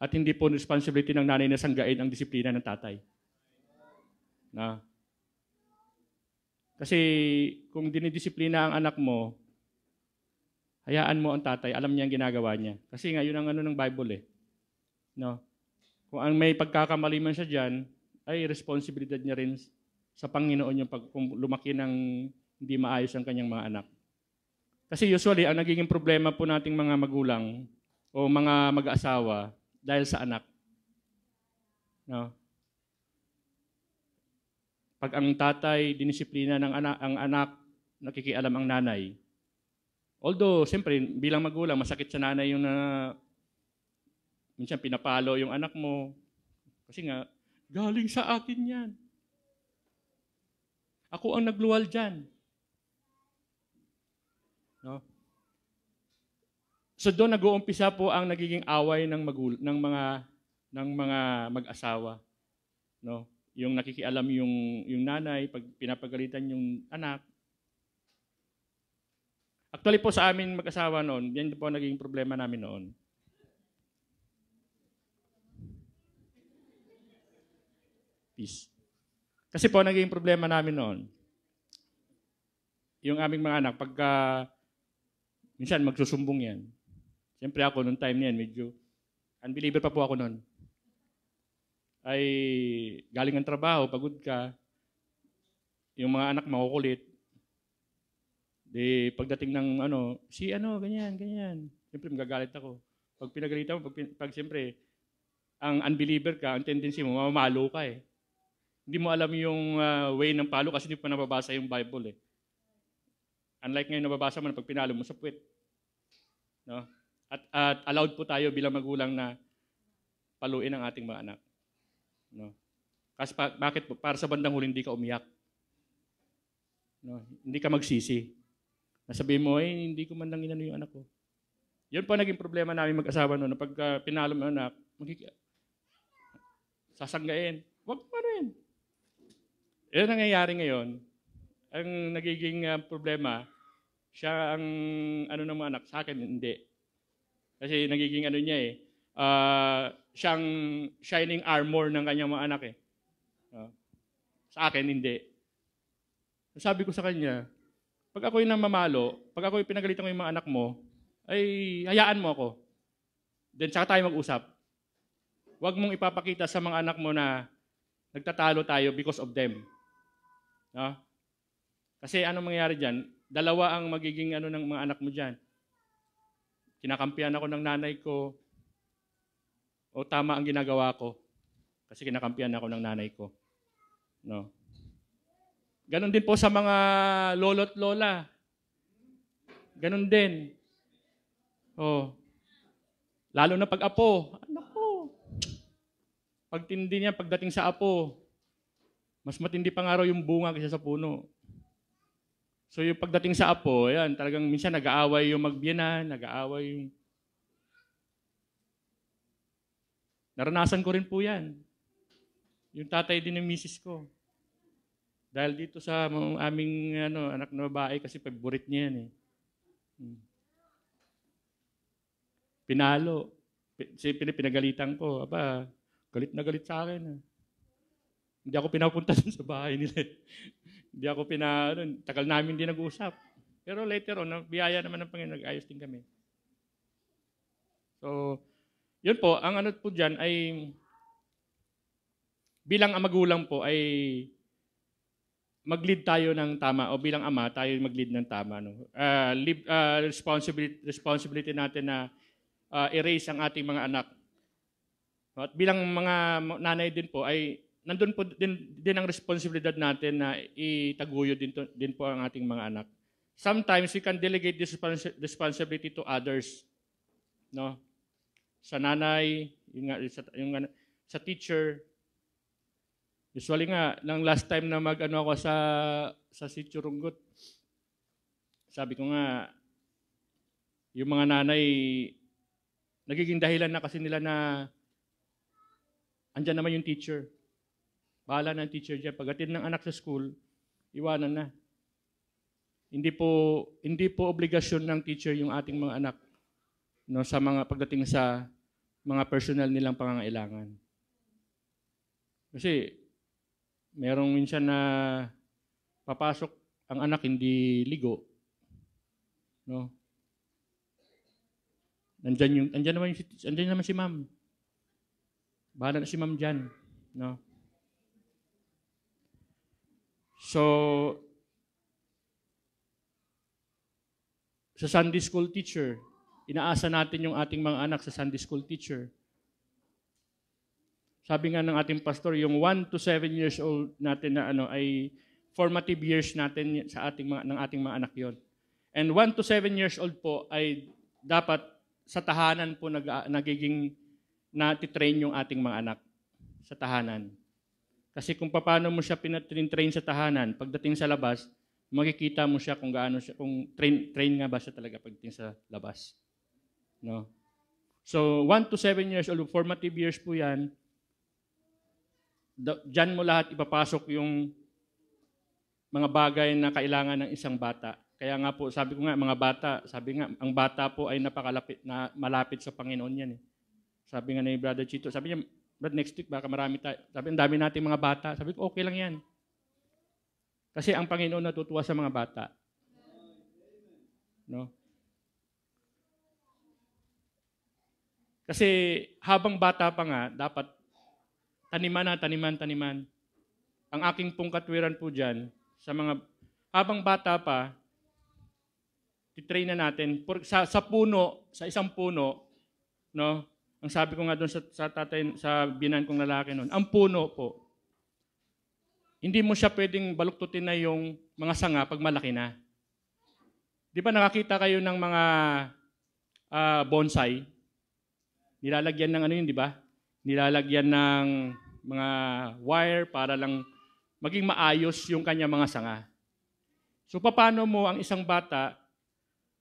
At hindi po responsibility ng nanay na sanggain ang disiplina ng tatay. Na? Kasi kung dinidisiplina ang anak mo, hayaan mo ang tatay, alam niya ang ginagawa niya. Kasi nga, yun ang ano ng Bible eh. No? Kung ang may pagkakamali man siya dyan, ay responsibilidad niya rin sa Panginoon yung pag, kung lumaki ng hindi maayos ang kanyang mga anak. Kasi usually, ang nagiging problema po nating mga magulang o mga mag-asawa dahil sa anak. No? Pag ang tatay dinisiplina ng anak, ang anak nakikialam ang nanay. Although, siyempre, bilang magulang, masakit sa nanay yung na minsan pinapalo yung anak mo. Kasi nga, galing sa akin yan. Ako ang nagluwal dyan. No? So doon nag-uumpisa po ang nagiging away ng magul ng mga ng mga mag-asawa. No? Yung nakikialam yung yung nanay pag pinapagalitan yung anak. Actually po sa amin mag-asawa noon, yan po naging problema namin noon. Peace. Kasi po naging problema namin noon, yung aming mga anak, pagka minsan magsusumbong yan. Siyempre ako, noong time niyan, medyo unbeliever pa po ako noon. Ay galing ang trabaho, pagod ka, yung mga anak makukulit. Di pagdating ng ano, si ano, ganyan, ganyan. Siyempre magagalit ako. Pag pinagalitan mo, pag, pag siyempre, ang unbeliever ka, ang tendency mo, mamamalo ka eh. Hindi mo alam yung ah, way ng palo kasi hindi pa nababasa yung Bible eh. Unlike ngayon nababasa mo na pag pinalo mo sa puwet. No? At, at allowed po tayo bilang magulang na paluin ang ating mga anak. No? Kasi pa, bakit po? Para sa bandang huli hindi ka umiyak. No? Hindi ka magsisi. Nasabihin mo, eh, hindi ko man lang inano yung anak ko. Yun po naging problema namin mag-asawa noon. Na pagka pinalo mo anak, magkiki- sasanggain. Huwag mo ano yun. Yan ang nangyayari ngayon. Ang nagiging ah, problema, siya ang ano ng mga anak, sa akin hindi. Kasi nagiging ano niya eh, ah, siyang shining armor ng kanyang mga anak eh. Ah, sa akin hindi. Sabi ko sa kanya, pag ako'y namamalo, pag ako'y pinagalitan ko yung mga anak mo, ay hayaan mo ako. Then saka tayo mag-usap. Huwag mong ipapakita sa mga anak mo na nagtatalo tayo because of them. No? Kasi ano mangyayari dyan? Dalawa ang magiging ano ng mga anak mo dyan. Kinakampihan ako ng nanay ko o tama ang ginagawa ko kasi kinakampihan ako ng nanay ko. No? Ganon din po sa mga lolo't lola. Ganon din. Oh. Lalo na pag apo. Ano po? Pagtindi niya pagdating sa apo, mas matindi pa nga raw yung bunga kaysa sa puno. So yung pagdating sa apo, yan, talagang minsan nag-aaway yung magbiyanan, nag-aaway yung... Naranasan ko rin po yan. Yung tatay din ng misis ko. Dahil dito sa aming ano, anak na babae kasi favorite niya yan eh. Hmm. Pinalo. Pi- Si pin- pinagalitan ko. Aba, galit na galit sa akin. Ah. Hindi ako pinapunta dun sa bahay nila. Hindi ako pina, ano, tagal namin din nag-usap. Pero later on, biyaya naman ng Panginoon, nag-ayos din kami. So, yun po, ang ano po dyan ay, bilang ang magulang po ay, mag-lead tayo ng tama o bilang ama tayo mag-lead ng tama no. Uh, live, uh, responsibility responsibility natin na uh, erase ang ating mga anak. At bilang mga nanay din po ay nandun po din, din ang responsibilidad natin na itaguyod din, to- din po ang ating mga anak. Sometimes we can delegate this responsi- responsibility to others. No? Sa nanay, yung, sa, yung, sa teacher. Usually nga, nang last time na mag-ano ako sa, sa Sitio Runggot, sabi ko nga, yung mga nanay, nagiging dahilan na kasi nila na andyan naman yung teacher. Bahala na ang teacher dyan. Pagdating ng anak sa school, iwanan na. Hindi po hindi po obligasyon ng teacher yung ating mga anak no sa mga pagdating sa mga personal nilang pangangailangan. Kasi merong minsan na papasok ang anak hindi ligo. No? Nandiyan yung nandiyan naman si- nandiyan naman si ma'am. Bahala na si ma'am diyan, no? So sa Sunday school teacher, inaasa natin yung ating mga anak sa Sunday school teacher. Sabi nga ng ating pastor, yung 1 to 7 years old natin na ano ay formative years natin sa ating mga ng ating mga anak yon. And 1 to 7 years old po ay dapat sa tahanan po nag, nagiging natitrain yung ating mga anak sa tahanan. Kasi kung paano mo siya pinatrain sa tahanan, pagdating sa labas, makikita mo siya kung gaano siya, kung train, train nga ba siya talaga pagdating sa labas. No? So, 1 to 7 years old, formative years po yan, dyan mo lahat ipapasok yung mga bagay na kailangan ng isang bata. Kaya nga po, sabi ko nga, mga bata, sabi nga, ang bata po ay napakalapit, na malapit sa Panginoon yan eh. Sabi nga ni Brother Chito, sabi niya, Brad, next week baka marami tayo. Sabi, ang dami nating mga bata. Sabi ko, okay lang yan. Kasi ang Panginoon natutuwa sa mga bata. No? Kasi habang bata pa nga, dapat taniman na, taniman, taniman. Ang aking pong katwiran po dyan, sa mga, habang bata pa, titrain na natin, sa, sa puno, sa isang puno, no, ang sabi ko nga doon sa, sa tatay, sa binan kong lalaki noon, ang puno po, hindi mo siya pwedeng baluktutin na yung mga sanga pag malaki na. Di ba nakakita kayo ng mga ah, bonsai? Nilalagyan ng ano yun, di ba? Nilalagyan ng mga wire para lang maging maayos yung kanya mga sanga. So paano mo ang isang bata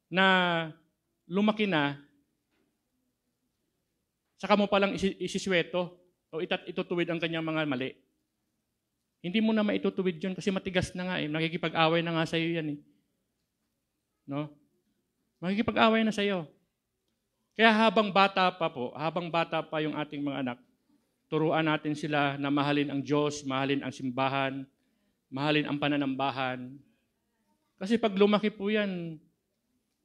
na lumaki na, saka mo palang isi- isisweto o itat itutuwid ang kanyang mga mali. Hindi mo na maitutuwid yun kasi matigas na nga eh. Nakikipag-away na nga sa'yo yan eh. No? Makikipag-away na sa'yo. Kaya habang bata pa po, habang bata pa yung ating mga anak, turuan natin sila na mahalin ang Diyos, mahalin ang simbahan, mahalin ang pananambahan. Kasi pag lumaki po yan,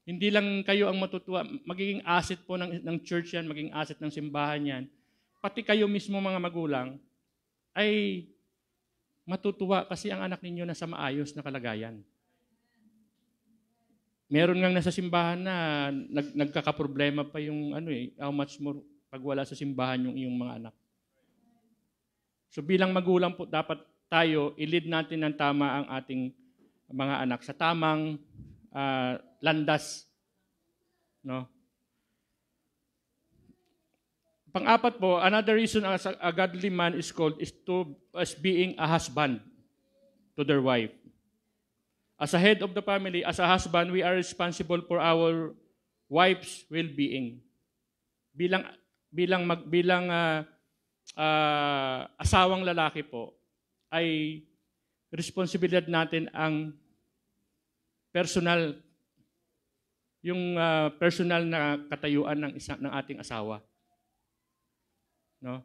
hindi lang kayo ang matutuwa, magiging asset po ng, ng church yan, magiging asset ng simbahan yan. Pati kayo mismo mga magulang, ay matutuwa kasi ang anak ninyo nasa maayos na kalagayan. Meron ngang nasa simbahan na nag, nagkakaproblema pa yung ano eh, how much more pag wala sa simbahan yung iyong mga anak. So bilang magulang po, dapat tayo, i-lead natin ng tama ang ating mga anak sa tamang ah, landas. No? Pang-apat po, another reason as a, godly man is called is to as being a husband to their wife. As a head of the family, as a husband, we are responsible for our wife's well-being. Bilang bilang mag, bilang ah, ah, asawang lalaki po ay responsibilidad natin ang personal yung ah, personal na katayuan ng isa ng ating asawa. No?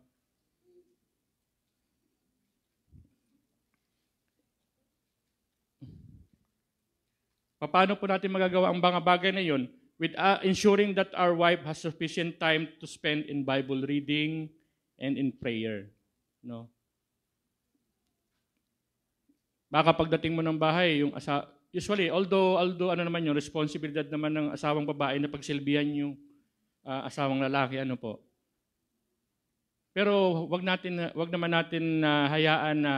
Paano po natin magagawa ang mga bagay na yun? With uh, ensuring that our wife has sufficient time to spend in Bible reading and in prayer. No? Baka pagdating mo ng bahay, yung asa usually although although ano naman yung responsibilidad naman ng asawang babae na pagsilbihan yung ah, asawang lalaki ano po. Pero wag natin wag naman natin na hayaan na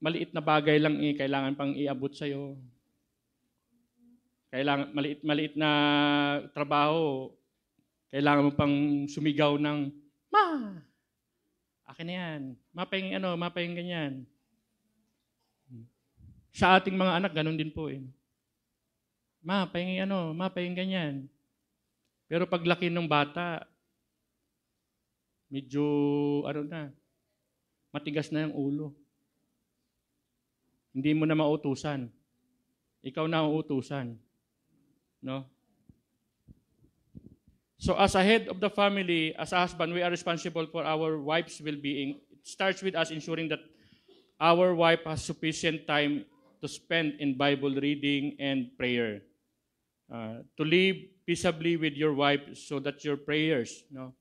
maliit na bagay lang eh, kailangan pang iabot sa iyo. Kailangan maliit maliit na trabaho, kailangan mo pang sumigaw ng ma. Akin na yan. Mapahing ano, mapahing ganyan. Sa ating mga anak, ganun din po eh. Ma, pahingin ano, ma, pahingin ganyan. Pero paglaki ng bata, medyo, ano na, matigas na yung ulo. Hindi mo na mautusan. Ikaw na ang utusan. No? So as a head of the family, as a husband, we are responsible for our wife's well-being. It starts with us ensuring that our wife has sufficient time to spend in Bible reading and prayer. Uh, to live peaceably with your wife so that your prayers no,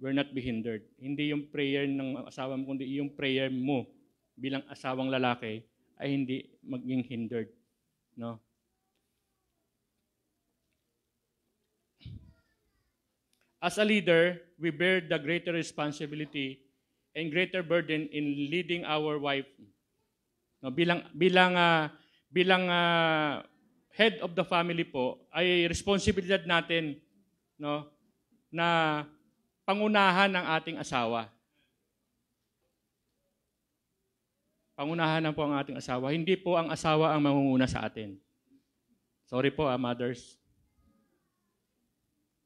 will not be hindered. Hindi yung prayer ng asawa mo, kundi yung prayer mo bilang asawang lalaki ay hindi maging hindered. No? As a leader, we bear the greater responsibility and greater burden in leading our wife. No, bilang bilang ah, bilang ah, head of the family po ay responsibilidad natin no na pangunahan ng ating asawa. Pangunahan na po ang ating asawa. Hindi po ang asawa ang mangunguna sa atin. Sorry po, ah, mothers.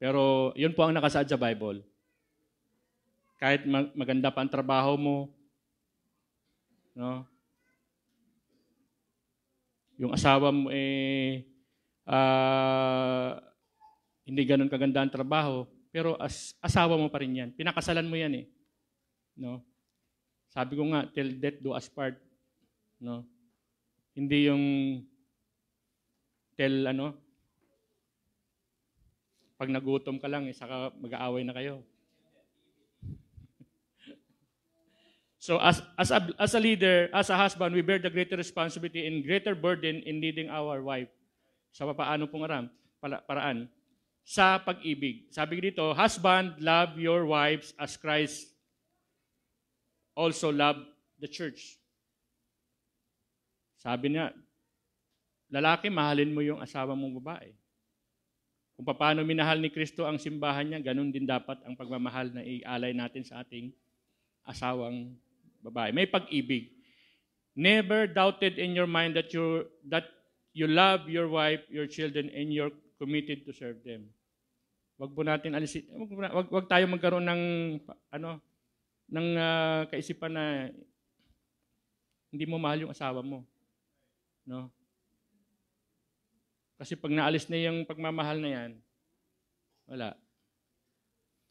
Pero yun po ang nakasaad sa Bible. Kahit ma- maganda pa ang trabaho mo, no? Yung asawa mo eh ah, hindi ganun kaganda ang trabaho, pero as, asawa mo pa rin yan. Pinakasalan mo yan eh. No? Sabi ko nga, till death do us part. No? Hindi yung till ano, pag nagutom ka lang, eh, saka mag-aaway na kayo. So as, as, a, as a leader, as a husband, we bear the greater responsibility and greater burden in leading our wife. Sa paano pong aram, pala, paraan? Sa pag-ibig. Sabi dito, husband, love your wives as Christ also loved the church. Sabi niya, lalaki, mahalin mo yung asawa mong babae. Kung paano minahal ni Kristo ang simbahan niya, ganun din dapat ang pagmamahal na ialay natin sa ating asawang babae. May pag-ibig. Never doubted in your mind that you that you love your wife, your children, and you're committed to serve them. Wag po natin alisin, wag, wag, wag tayo magkaroon ng ano ng ah, kaisipan na hindi mo mahal yung asawa mo. No? Kasi pag naalis na yung pagmamahal na yan, wala.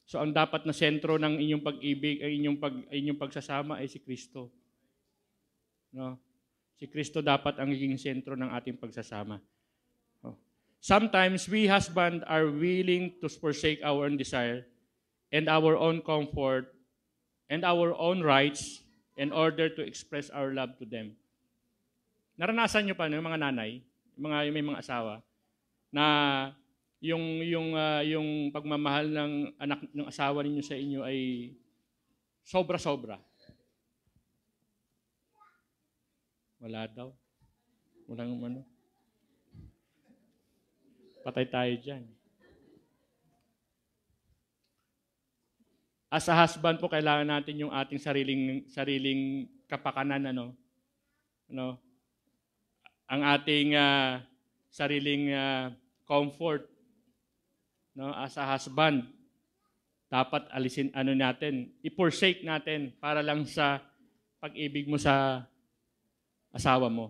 So ang dapat na sentro ng inyong pag-ibig, ay inyong pag inyong pagsasama ay si Kristo. No? Si Kristo dapat ang naging sentro ng ating pagsasama. Oh. Sometimes we husband are willing to forsake our own desire and our own comfort and our own rights in order to express our love to them. Naranasan niyo pa no, yung mga nanay, yung mga yung may mga asawa na yung yung ah, yung pagmamahal ng anak ng asawa ninyo sa inyo ay sobra-sobra. Wala daw. Walang ano. Patay tayo dyan. As a husband po, kailangan natin yung ating sariling sariling kapakanan, ano, ano, ang ating ah, sariling ah, comfort, no, as a husband, dapat alisin ano natin, i-forsake natin para lang sa pag-ibig mo sa asawa mo.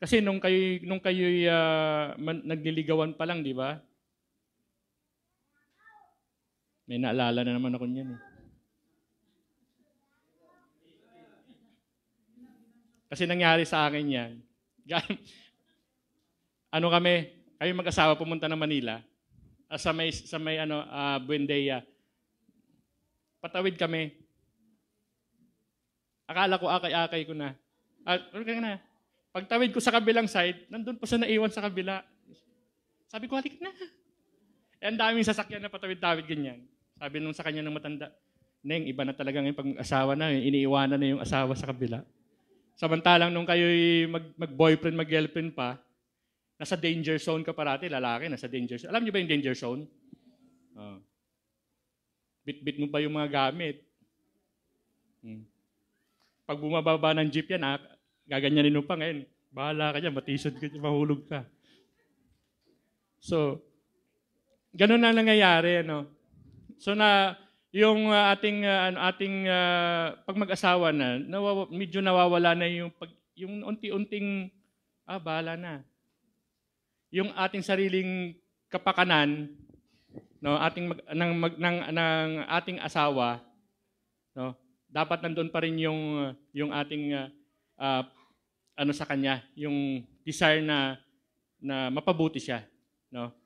Kasi nung kayo nung kayo nagliligawan pa lang, di ba? May naalala na naman ako niyan eh. Kasi nangyari sa akin yan. ano kami, kami mag-asawa pumunta ng Manila. ah, sa may, sa may ano, ah, Buendia. Patawid kami. Akala ko akay-akay ko na. Ano ka na? Pagtawid ko sa kabilang side, nandun pa siya naiwan sa kabila. Sabi ko, halik na. Eh, ang daming sasakyan na patawid-tawid ganyan. Sabi nung sa kanya ng matanda, Neng, iba na talaga ngayon pag asawa na, eh. iniiwanan na yung asawa sa kabila. Samantalang nung kayo'y mag, mag-boyfriend, mag-girlfriend pa, nasa danger zone ka parati, lalaki, nasa danger zone. Alam niyo ba yung danger zone? Oh. Bit-bit mo pa yung mga gamit. Hmm. Pag bumababa ng jeep yan, ah, gaganyanin mo pa ngayon. Bahala ka dyan, matisod ka dyan, mahulog ka. So, ganun na nangyayari, ano. So na yung uh, ating uh, ating uh, pag mag-asawa na, nawawa, medyo nawawala na yung pag, yung unti-unting ah bahala na. Yung ating sariling kapakanan no ating mag, ng, mag, ng, ng ating asawa no dapat nandoon pa rin yung yung ating uh, uh, ano sa kanya yung desire na na mapabuti siya no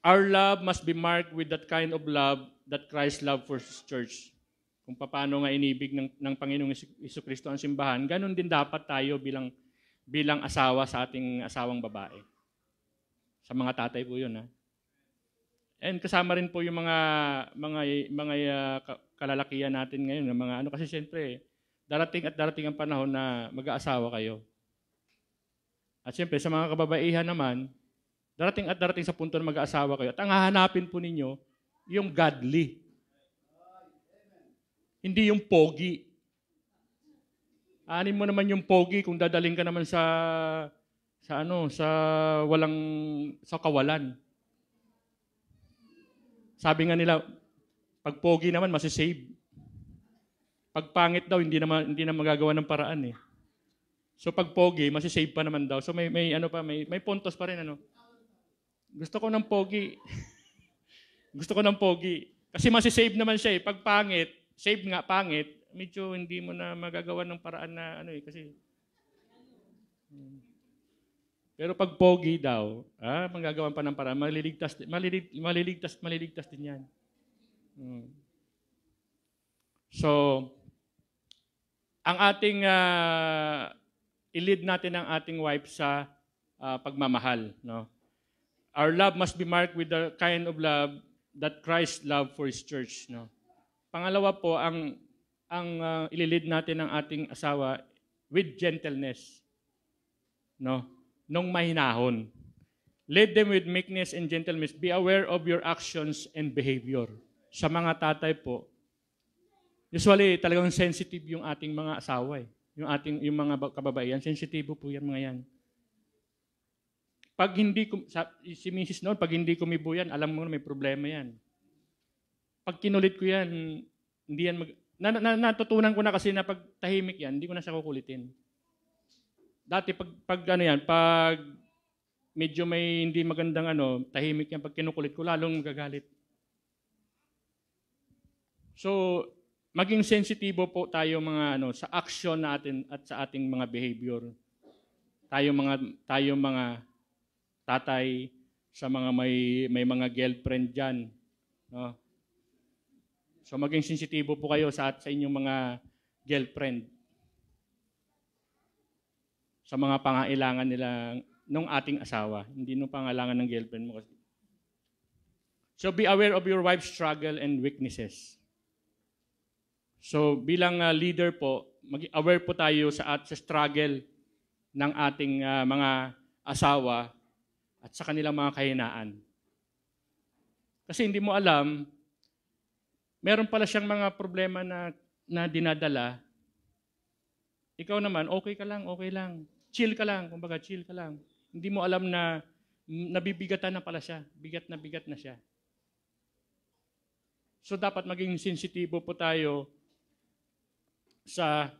Our love must be marked with that kind of love that Christ loved for His church. Kung paano nga inibig ng, ng Panginoong Iso Kristo ang simbahan, ganun din dapat tayo bilang bilang asawa sa ating asawang babae. Sa mga tatay po 'yun ha. And kasama rin po yung mga mga mga uh, kalalakihan natin ngayon, ng mga ano kasi siyempre darating at darating ang panahon na mag-aasawa kayo. At siyempre sa mga kababaihan naman, Darating at darating sa punto na mag-aasawa kayo. At ang hahanapin po ninyo, yung godly. Hindi yung pogi. Anin mo naman yung pogi kung dadaling ka naman sa sa ano, sa walang sa kawalan. Sabi nga nila, pag pogi naman masisave. Pag pangit daw hindi naman hindi na magagawa ng paraan eh. So pag pogi, masisave pa naman daw. So may may ano pa, may may puntos pa rin ano. Gusto ko ng pogi. Gusto ko ng pogi. Kasi masisave naman siya eh. Pag pangit, save nga pangit, medyo hindi mo na magagawa ng paraan na ano eh. Kasi, hmm. pero pag pogi daw, ah, magagawa pa ng paraan, maliligtas, malilig, maliligtas, maliligtas din yan. Hmm. So, ang ating, uh, i-lead natin ang ating wife sa uh, pagmamahal. No? Our love must be marked with the kind of love that Christ loved for His church. No? Pangalawa po, ang, ang uh, ililid natin ng ating asawa with gentleness. No? Nung mahinahon. Lead them with meekness and gentleness. Be aware of your actions and behavior. Sa mga tatay po, usually talagang sensitive yung ating mga asawa eh. Yung ating yung mga kababaihan, sensitibo po yan mga yan. Pag hindi, si Mrs. noon, pag hindi kumibo yan, alam mo na may problema yan. Pag kinulit ko yan, hindi yan mag... Na, na, natutunan ko na kasi na pag tahimik yan, hindi ko na siya kukulitin. Dati pag, pag ano yan, pag medyo may hindi magandang ano, tahimik yan, pag kinukulit ko, lalong magagalit. So, maging sensitibo po tayo mga ano sa action natin at sa ating mga behavior. Tayo mga tayo mga tatay, sa mga may, may mga girlfriend dyan. No? So maging sensitibo po kayo sa, sa inyong mga girlfriend. Sa mga pangailangan nila nung ating asawa. Hindi nung pangailangan ng girlfriend mo. So be aware of your wife's struggle and weaknesses. So bilang uh, leader po, mag aware po tayo sa at sa struggle ng ating uh, mga asawa at sa kanilang mga kahinaan. Kasi hindi mo alam, meron pala siyang mga problema na, na dinadala. Ikaw naman, okay ka lang, okay lang. Chill ka lang, kumbaga chill ka lang. Hindi mo alam na nabibigatan na pala siya. Bigat na bigat na siya. So dapat maging sensitibo po tayo sa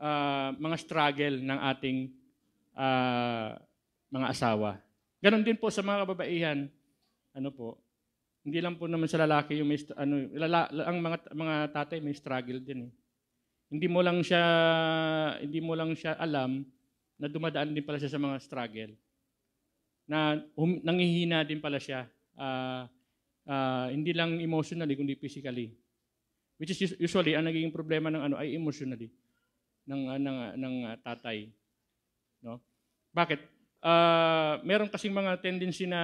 uh, mga struggle ng ating uh, mga asawa. Ganon din po sa mga kababaihan. Ano po? Hindi lang po naman sa lalaki yung may ano, lala, ang mga mga tatay may struggle din eh. Hindi mo lang siya hindi mo lang siya alam na dumadaan din pala siya sa mga struggle. Na hum, nangihina din pala siya. Uh, uh, hindi lang emotionally kundi physically. Which is usually ang nagiging problema ng ano ay emotionally ng uh, ng ng tatay. No? Bakit? uh, meron kasing mga tendency na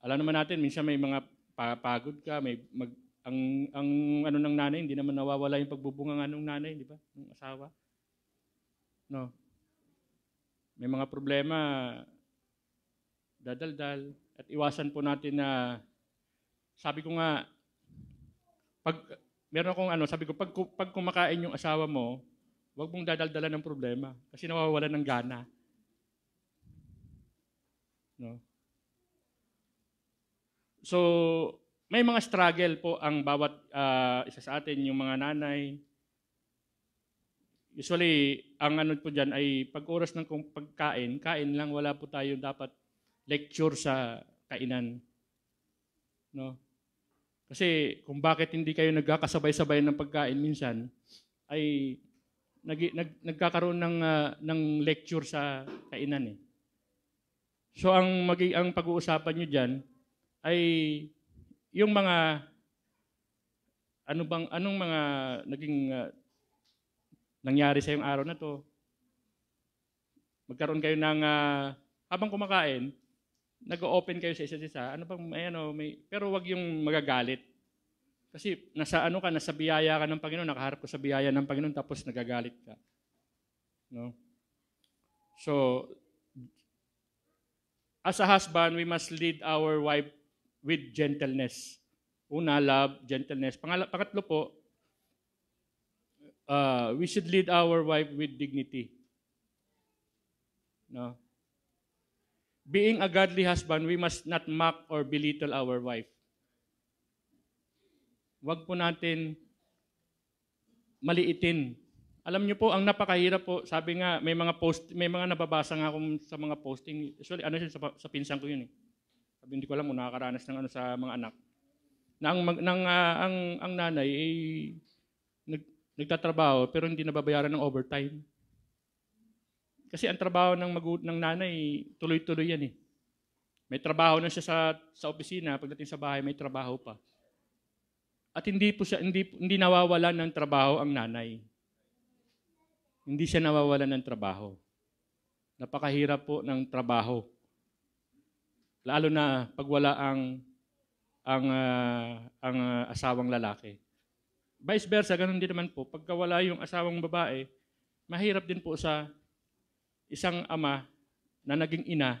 alam naman natin, minsan may mga pa- pagod ka, may mag, ang, ang ano ng nanay, hindi naman nawawala yung pagbubunga nga ng nanay, di ba? Ng asawa. No. May mga problema, dadaldal, at iwasan po natin na, sabi ko nga, pag, meron akong ano, sabi ko, pag, pag kumakain yung asawa mo, huwag mong dadaldalan ng problema kasi nawawala ng gana. No? So, may mga struggle po ang bawat ah, isa sa atin, yung mga nanay. Usually, ang ano po dyan ay pag oras ng pagkain, kain lang, wala po tayo dapat lecture sa kainan. No? Kasi kung bakit hindi kayo nagkakasabay-sabay ng pagkain minsan, ay nag, nag, nagkakaroon ng, ah, ng lecture sa kainan eh. So ang magi ang pag-uusapan nyo diyan ay yung mga ano bang anong mga naging ah, nangyari sa yung araw na to. Magkaroon kayo ng ah, habang kumakain, nag-open kayo sa isa't isa. Ano bang may ano, may pero wag yung magagalit. Kasi nasa ano ka, nasa biyaya ka ng Panginoon, nakaharap ka sa biyaya ng Panginoon tapos nagagalit ka. No? So, as a husband, we must lead our wife with gentleness. Una, love, gentleness. Pangala, pangatlo po, uh, we should lead our wife with dignity. No? Being a godly husband, we must not mock or belittle our wife. Huwag po natin maliitin. Alam niyo po, ang napakahirap po, sabi nga, may mga post, may mga nababasa nga akong sa mga posting. Usually, ano siya, sa, sa pinsan ko yun eh. Sabi, hindi ko alam kung nakakaranas ng ano sa mga anak. Na ang, mag, ng, ah, ang, ang nanay ay nag, nagtatrabaho pero hindi nababayaran ng overtime. Kasi ang trabaho ng, magu- ng nanay, tuloy-tuloy yan eh. May trabaho na siya sa, sa opisina, pagdating sa bahay, may trabaho pa. At hindi po siya, hindi, hindi nawawalan ng trabaho ang nanay. Hindi siya nawawalan ng trabaho. Napakahirap po ng trabaho. Lalo na pag wala ang ang ah, ang ah, asawang lalaki. Vice versa, ganun din naman po. Pagka wala yung asawang babae, mahirap din po sa isang ama na naging ina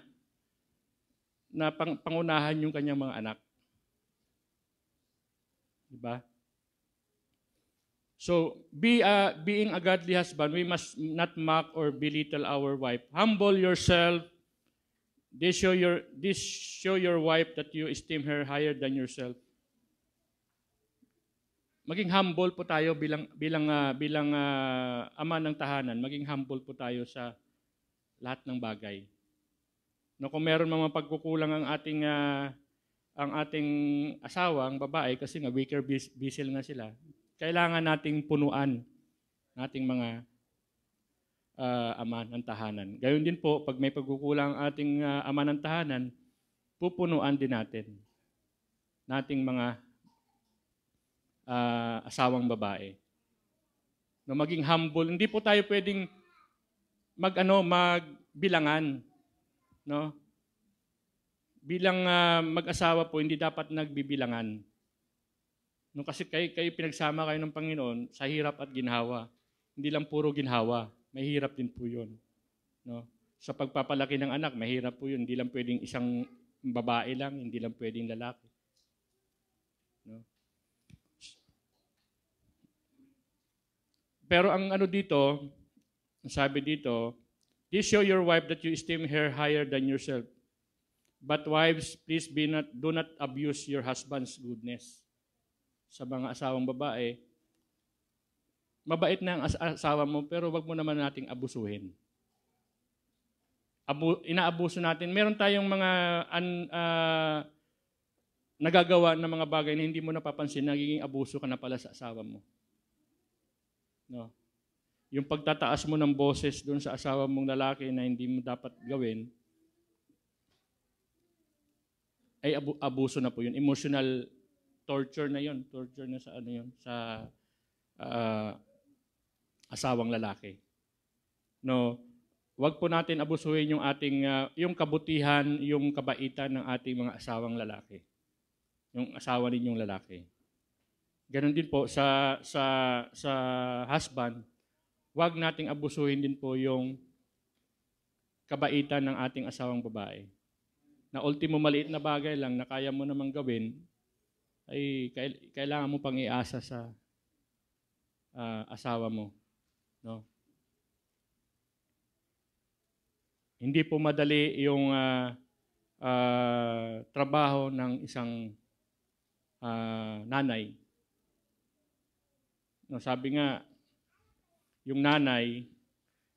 na pang, pangunahan yung kanyang mga anak. Diba? So, be a, being a godly husband, we must not mock or belittle our wife. Humble yourself. This show your, this show your wife that you esteem her higher than yourself. Maging humble po tayo bilang bilang ah, bilang ah, ama ng tahanan. Maging humble po tayo sa lahat ng bagay. No, kung meron mga pagkukulang ang ating ah, ang ating asawa, ang babae, kasi nga weaker vessel nga sila, kailangan nating punuan nating mga ah, ama ng tahanan. Gayon din po, pag may pagkukulang ang ating ah, ama ng tahanan, pupunuan din natin nating mga ah, asawang babae. No, maging humble. Hindi po tayo pwedeng mag ano magbilangan no bilang ah, mag-asawa po hindi dapat nagbibilangan no kasi kayo, kayo pinagsama kayo ng Panginoon sa hirap at ginhawa hindi lang puro ginhawa may hirap din po 'yon no sa pagpapalaki ng anak mahirap po 'yun hindi lang pwedeng isang babae lang hindi lang pwedeng lalaki no pero ang ano dito sabi dito, this show your wife that you esteem her higher than yourself. But wives, please be not, do not abuse your husband's goodness. Sa mga asawang babae, mabait na ang as- asawa mo, pero wag mo naman nating abusuhin. Abu, inaabuso natin. Meron tayong mga an, ah, nagagawa ng mga bagay na hindi mo napapansin, nagiging abuso ka na pala sa asawa mo. No? yung pagtataas mo ng boses doon sa asawa mong lalaki na hindi mo dapat gawin, ay abu- abuso na po yun. Emotional torture na yun. Torture na sa ano yun, sa ah, asawang lalaki. No, wag po natin abusuhin yung ating ah, yung kabutihan, yung kabaitan ng ating mga asawang lalaki. Yung asawa ninyong lalaki. Ganon din po sa sa sa husband, wag nating abusuhin din po yung kabaitan ng ating asawang babae. Na ultimo maliit na bagay lang na kaya mo namang gawin, ay kail- kailangan mo pang iasa sa ah, asawa mo. No? Hindi po madali yung ah, ah, trabaho ng isang ah, nanay. No, sabi nga, yung nanay,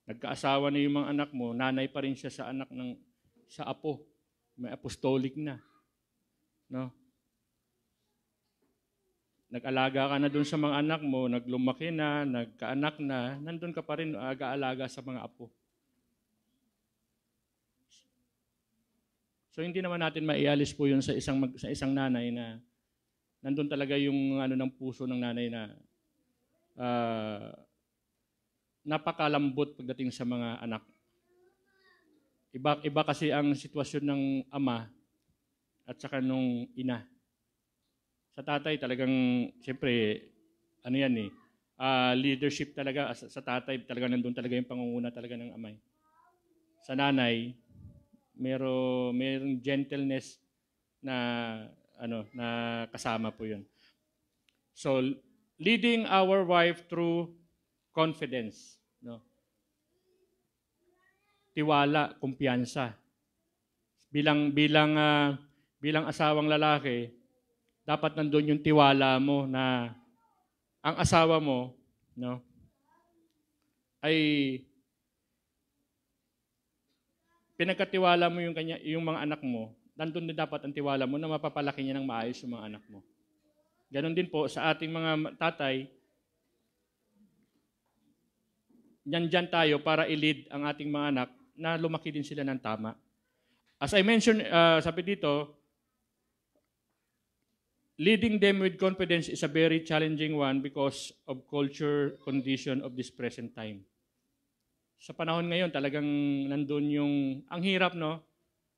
nagkaasawa na yung mga anak mo, nanay pa rin siya sa anak ng sa apo. May apostolic na. No? Nag-alaga ka na doon sa mga anak mo, naglumaki na, nagkaanak na, nandun ka pa rin aga-alaga sa mga apo. So hindi naman natin maialis po yun sa isang mag- sa isang nanay na nandun talaga yung ano ng puso ng nanay na ah, napakalambot pagdating sa mga anak. Iba iba kasi ang sitwasyon ng ama at saka nung ina. Sa tatay talagang siyempre ano yan eh ah, leadership talaga sa, sa tatay talaga nandun talaga yung pangunguna talaga ng amay. Sa nanay mero merong gentleness na ano na kasama po 'yun. So leading our wife through confidence, no? Tiwala, kumpiyansa. Bilang bilang ah, bilang asawang lalaki, dapat nandoon yung tiwala mo na ang asawa mo, no? ay pinagkatiwala mo yung kanya yung mga anak mo, nandun din dapat ang tiwala mo na mapapalaki niya ng maayos yung mga anak mo. Ganon din po sa ating mga tatay, Nandyan tayo para i-lead ang ating mga anak na lumaki din sila ng tama. As I mentioned, uh, sabi dito, leading them with confidence is a very challenging one because of culture condition of this present time. Sa panahon ngayon, talagang nandun yung, ang hirap, no,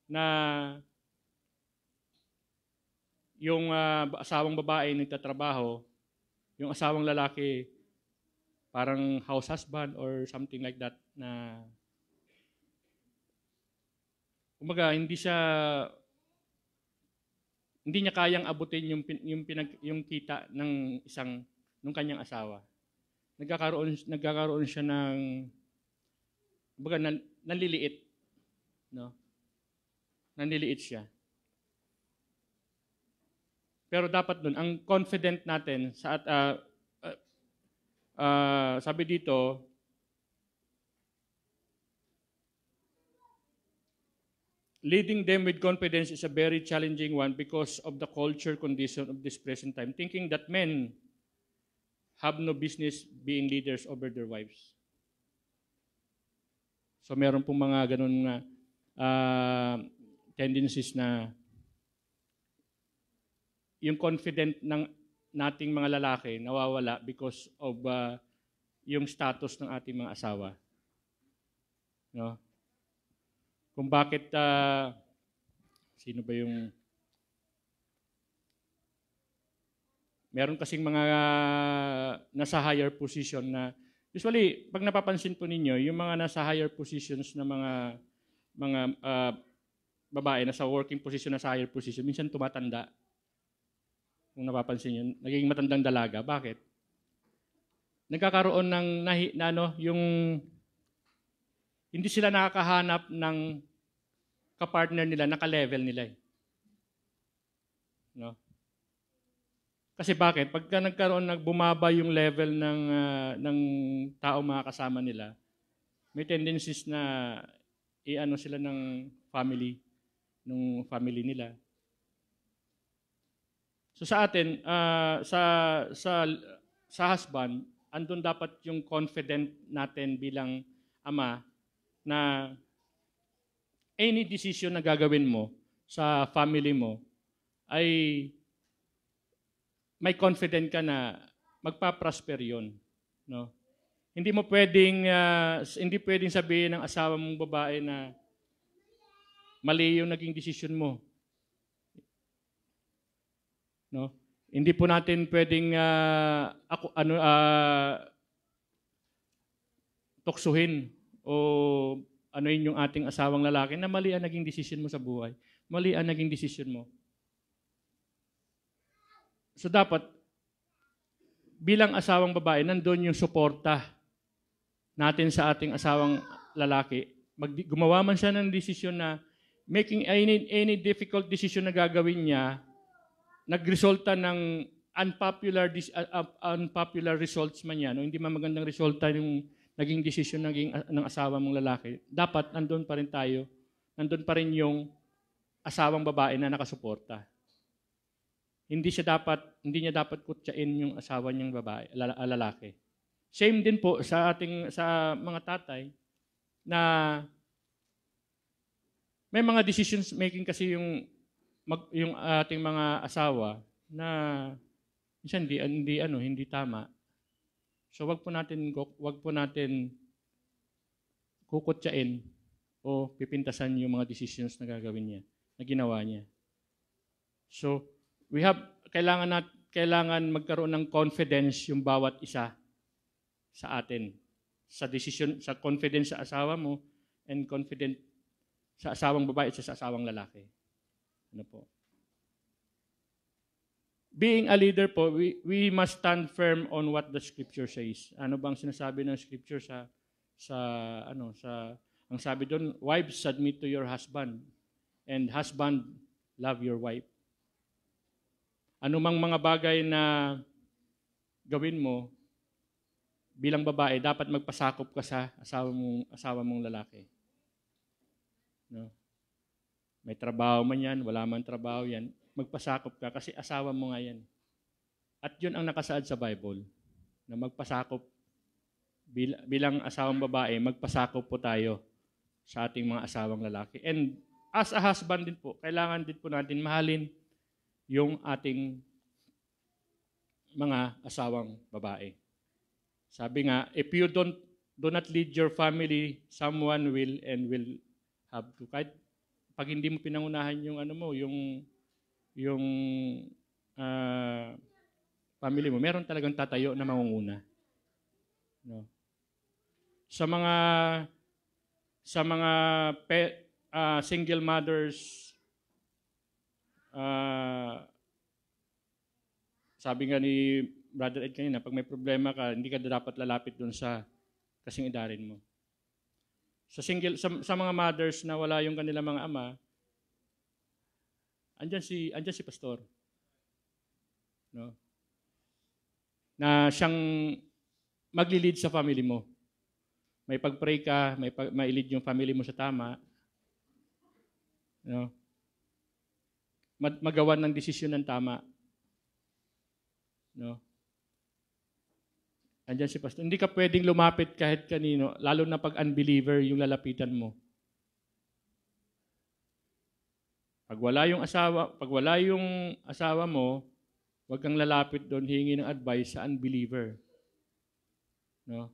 na yung uh, asawang babae nagtatrabaho, yung asawang lalaki parang house husband or something like that na kumbaga hindi siya hindi niya kayang abutin yung yung pinag, yung kita ng isang nung kanyang asawa. Nagkakaroon nagkakaroon siya ng kumbaga nan, nanliliit no. Nanliliit siya. Pero dapat doon ang confident natin sa at uh, uh, sabi dito, leading them with confidence is a very challenging one because of the culture condition of this present time, thinking that men have no business being leaders over their wives. So meron pong mga ganun na uh, tendencies na yung confident ng nating mga lalaki nawawala because of uh, yung status ng ating mga asawa. No? Kung bakit uh, sino ba yung Meron kasing mga nasa higher position na usually pag napapansin po ninyo, yung mga nasa higher positions na mga mga uh, babae nasa working position na sa higher position, minsan tumatanda kung napapansin niyo, naging matandang dalaga. Bakit? Nagkakaroon ng nahi, na ano, yung hindi sila nakakahanap ng kapartner nila, naka-level nila. Eh. No? Kasi bakit? Pagka nagkaroon, nagbumaba yung level ng, uh, ng tao mga kasama nila, may tendencies na i-ano sila ng family, ng family nila. So sa atin, uh, sa, sa, sa husband, andun dapat yung confident natin bilang ama na any decision na gagawin mo sa family mo ay may confident ka na magpa-prosper yun. No? Hindi mo pwedeng s- hindi pwedeng sabihin ng asawa mong babae na mali yung naging desisyon mo. No? Hindi po natin pwedeng ah, ako ano ah, tuksuhin o ano yun yung ating asawang lalaki na mali ang naging desisyon mo sa buhay. Mali ang naging desisyon mo. So dapat, bilang asawang babae, nandun yung suporta natin sa ating asawang lalaki. Mag, gumawa man siya ng desisyon na making any, any difficult decision na gagawin niya, nagresulta ng unpopular uh, uh, unpopular results man yan, o hindi man magandang resulta yung naging desisyon naging uh, ng asawa mong lalaki, dapat nandun pa rin tayo, nandun pa rin yung asawang babae na nakasuporta. Hindi siya dapat hindi niya dapat kutsain yung asawa niyang babae, ah, lalaki. Same din po sa ating sa mga tatay na may mga decisions making kasi yung mag, yung ating mga asawa na minsan hindi, hindi ano hindi tama. So wag po natin wag po natin kukutsain o pipintasan yung mga decisions na gagawin niya, na ginawa niya. So, we have kailangan nat kailangan magkaroon ng confidence yung bawat isa sa atin sa decision sa confidence sa asawa mo and confident sa asawang babae at sa asawang lalaki. Ano po? Being a leader po, we, we must stand firm on what the scripture says. Ano bang sinasabi ng scripture sa sa ano sa ang sabi doon, wives submit to your husband and husband love your wife. Ano mang mga bagay na gawin mo bilang babae, dapat magpasakop ka sa asawa mong asawa mong lalaki. No? May trabaho man yan, wala man trabaho yan, magpasakop ka kasi asawa mo nga yan. At yun ang nakasaad sa Bible, na magpasakop bil- bilang asawang babae, magpasakop po tayo sa ating mga asawang lalaki. And as a husband din po, kailangan din po natin mahalin yung ating mga asawang babae. Sabi nga, if you don't do not lead your family, someone will and will have to. Kahit pag hindi mo pinangunahan yung ano mo, yung yung ah, family mo, meron talagang tatayo na mangunguna. No. Sa mga sa mga pe, ah, single mothers ah, sabi nga ni Brother Ed kanina, pag may problema ka, hindi ka dapat lalapit doon sa kasing idarin mo. Sa single sa, sa mga mothers na wala yung kanilang mga ama, andyan si andyan si pastor. No? Na siyang magli-lead sa family mo. May pag-pray ka, may pag, lead yung family mo sa tama. No? Mag- magawan ng desisyon ng tama. No? Andyan si pastor. Hindi ka pwedeng lumapit kahit kanino, lalo na pag unbeliever yung lalapitan mo. Pag wala yung asawa, pag wala yung asawa mo, huwag kang lalapit doon hingi ng advice sa unbeliever. No?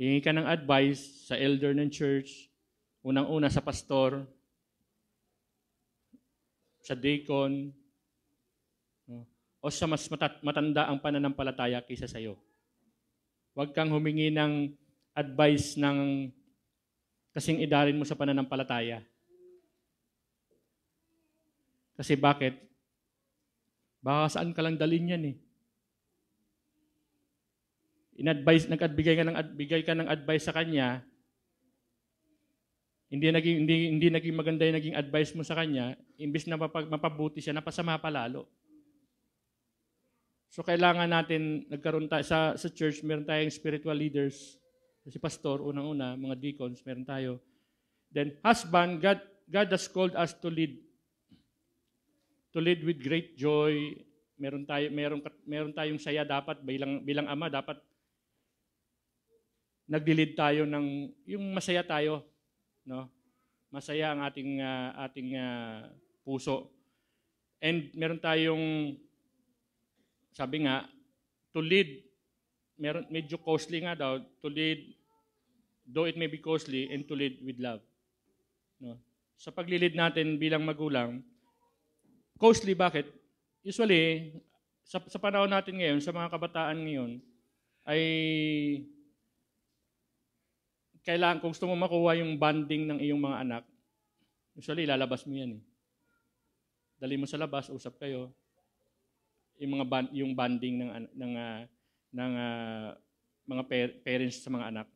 Hingi ka ng advice sa elder ng church, unang-una sa pastor, sa deacon, no? o sa mas matanda ang pananampalataya kaysa sa iyo. Huwag kang humingi ng advice ng kasing idarin mo sa pananampalataya. Kasi bakit? Baka saan ka lang dalhin yan eh. In-advise, nag-adbigay ka ng, bigay ka ng advice sa kanya, hindi naging, hindi, hindi naging maganda yung naging advice mo sa kanya, imbis na mapag, mapabuti siya, napasama pa lalo. So kailangan natin nagkaroon tayo sa sa church, meron tayong spiritual leaders. Si pastor unang-una, mga deacons, meron tayo. Then husband, God God has called us to lead to lead with great joy. Meron tayo meron meron tayong saya dapat bilang bilang ama dapat nagdi-lead tayo ng yung masaya tayo, no? Masaya ang ating ah, ating ah, puso. And meron tayong sabi nga, to lead meron, medyo costly nga daw to lead, though it may be costly, and to lead with love. No? Sa paglilid natin bilang magulang, costly bakit? Usually, sa, sa panahon natin ngayon, sa mga kabataan ngayon, ay kailangan kung gusto mo makuha yung bonding ng iyong mga anak, usually lalabas mo yan eh. Dali mo sa labas, usap kayo. Yung mga ban- yung bonding ng ng ah, ng ah, mga par- parents sa mga anak.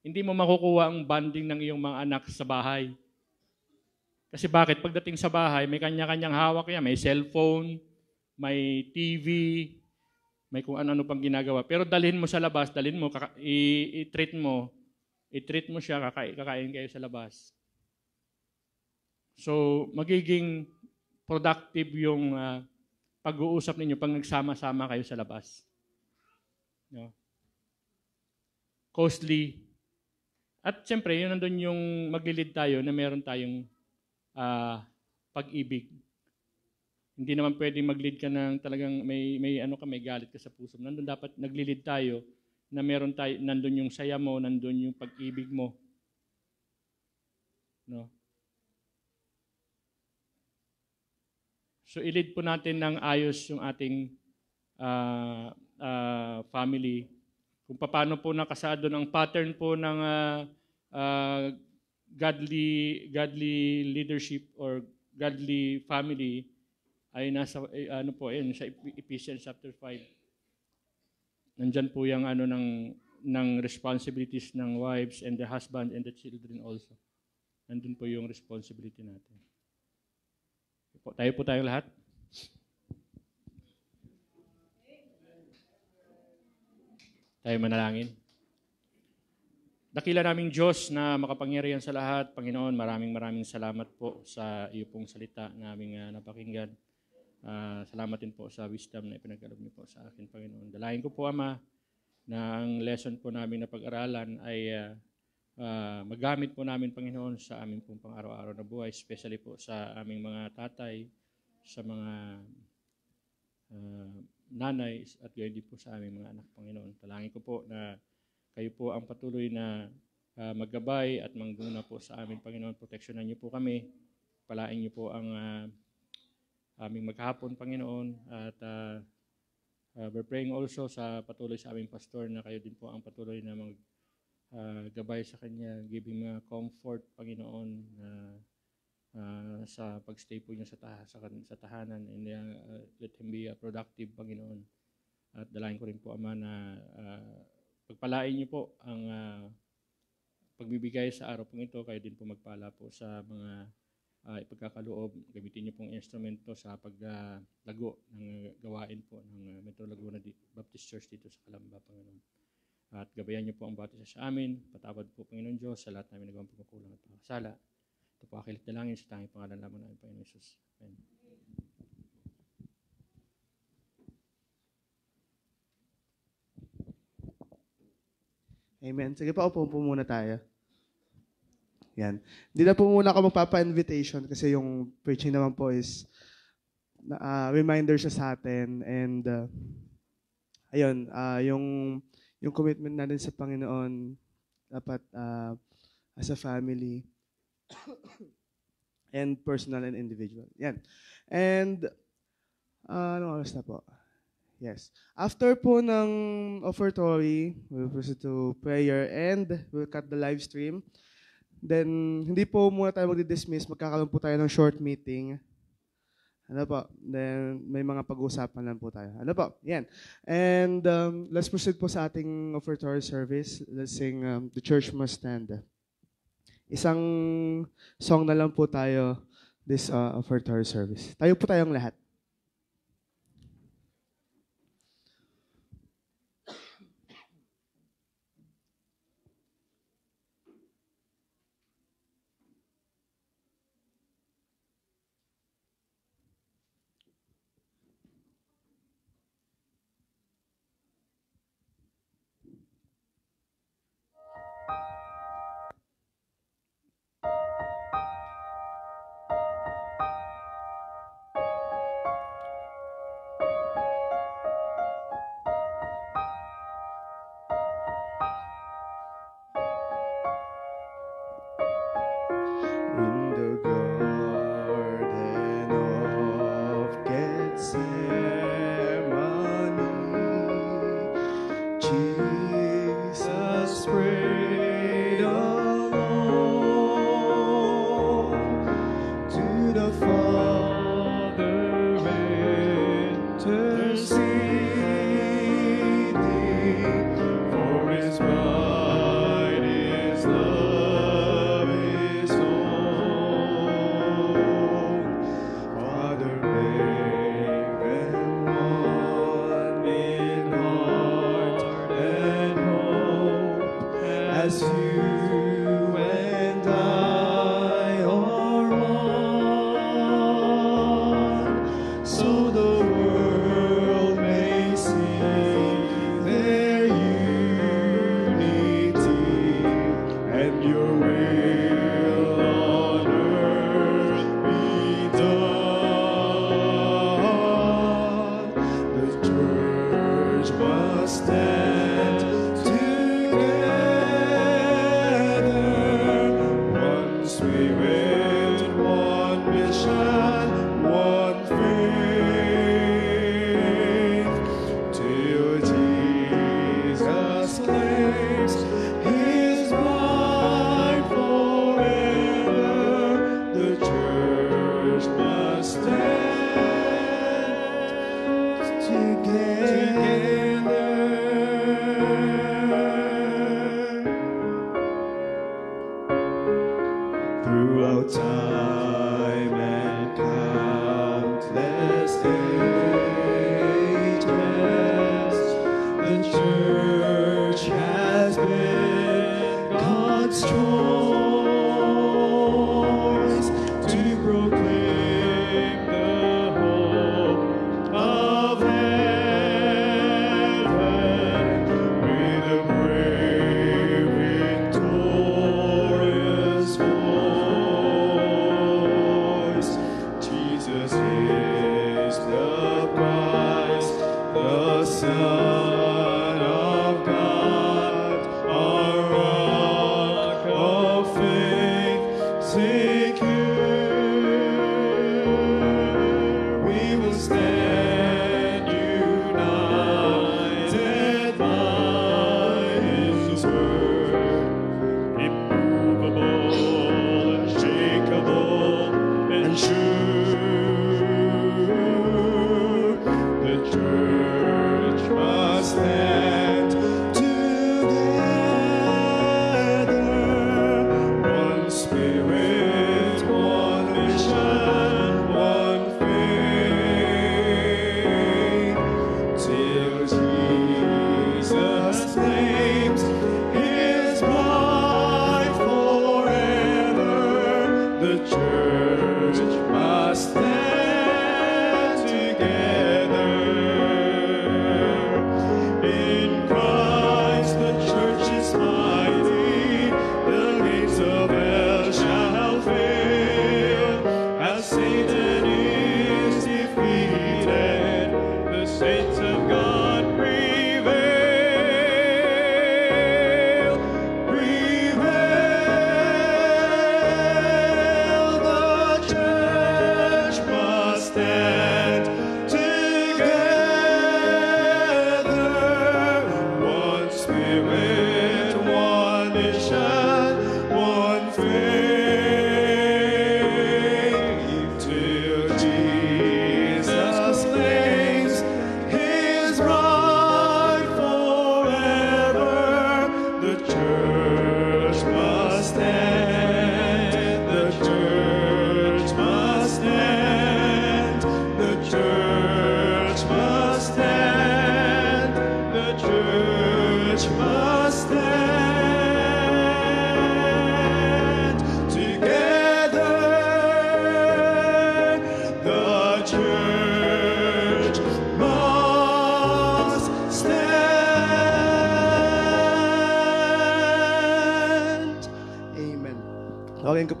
Hindi mo makukuha ang bonding ng iyong mga anak sa bahay. Kasi bakit? Pagdating sa bahay, may kanya-kanyang hawak yan. May cellphone, may TV, may kung ano-ano pang ginagawa. Pero dalhin mo sa labas, dalhin mo, kaka- i- i-treat mo, i-treat mo siya, kakain, kakain kayo sa labas. So, magiging productive yung ah, pag-uusap ninyo pag nagsama-sama kayo sa labas. No? Costly. At siyempre, yun nandun yung maglilid tayo na meron tayong ah, pag-ibig. Hindi naman pwedeng mag-lead ka ng talagang may, may ano ka, may galit ka sa puso. Nandun dapat naglilid tayo na meron tayo, nandun yung saya mo, nandun yung pag-ibig mo. No? So, ilid po natin ng ayos yung ating ah, ah, family. Kung paano po nakasado ng pattern po ng ah, ah, godly godly leadership or godly family ay nasa eh, ano po ayun sa Eph- Ephesians chapter 5. Nandyan po yung ano ng ng responsibilities ng wives and the husband and the children also. Nandun po yung responsibility natin. Po, tayo po tayong lahat. Tayo manalangin. Dakila naming Diyos na makapangyarihan sa lahat. Panginoon, maraming maraming salamat po sa iyo pong salita na aming ah, napakinggan. Ah, salamat din po sa wisdom na ipinagkaloob niyo po sa akin, Panginoon. Dalayan ko po, Ama, na ang lesson po namin na pag-aralan ay ah, ah, magamit po namin, Panginoon, sa aming pong pang-araw-araw na buhay, especially po sa aming mga tatay, sa mga ah, nanay, at gayon din po sa aming mga anak, Panginoon. Talangin ko po na kayo po ang patuloy na ah, maggabay at mangguna po sa amin, Panginoon. Proteksyonan niyo po kami. Palain niyo po ang ah, aming maghapon, Panginoon. At uh, uh, we're praying also sa patuloy sa aming pastor na kayo din po ang patuloy na mag gabay sa kanya, giving mga comfort, Panginoon, na ah, sa pagstay po niya sa, taha, sa, sa tahanan and uh, let him be a productive, Panginoon. At dalayan ko rin po, Ama, na ah, pagpalain niyo po ang ah, pagbibigay sa araw pong ito, kayo din po magpala po sa mga ah, ipagkakaloob. Gamitin niyo pong instrumento sa paglago ng gawain po ng ah, Metro Laguna Baptist Church dito sa Kalamba, Panginoon. At gabayan niyo po ang bawat isa sa amin. Patawad po, Panginoon Diyos, sa lahat namin nagawang pagkukulang at pagkasala. Ito po akilit na langin sa tanging pangalan lamang namin, Panginoon Jesus. Amen. Amen. Sige pa, upo po muna tayo. Yan. Hindi na po muna ako magpapa-invitation kasi yung preaching naman po is ah, reminder siya sa atin and ah, ayun, ah, yung yung commitment natin sa Panginoon dapat ah, as a family and personal and individual. Yan. And uh, ano oras na po? Yes. After po ng offertory, we'll proceed to prayer and we'll cut the live stream. Then, hindi po muna tayo magdi-dismiss. Magkakaroon po tayo ng short meeting. Ano po? Then, may mga pag-uusapan lang po tayo. Ano po? Yan. And um, let's proceed po sa ating offertory service. Let's sing um, The Church Must Stand. Isang song na lang po tayo this uh, offertory service. Tayo po tayong lahat.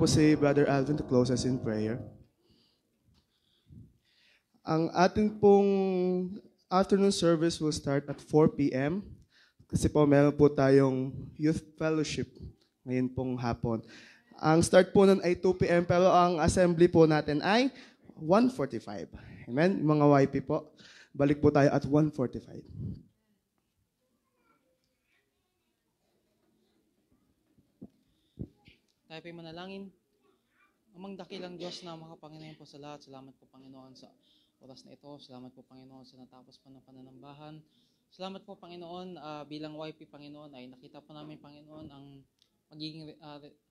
Po si Brother Alvin to close us in prayer. Ang ating pong afternoon service will start at 4 p.m. Kasi po meron po tayong youth fellowship ngayon pong hapon. Ang start po nun ay 2 p.m. pero ang assembly po natin ay 1.45. Amen? Mga YP po. Balik po tayo at 1.45. Tayo po'y manalangin. Amang dakilang Diyos na makapanginoon po sa lahat. Salamat po Panginoon sa oras na ito. Salamat po Panginoon sa natapos pa ng pananambahan. Salamat po Panginoon ah, bilang YP Panginoon ay nakita po namin Panginoon ang magiging re-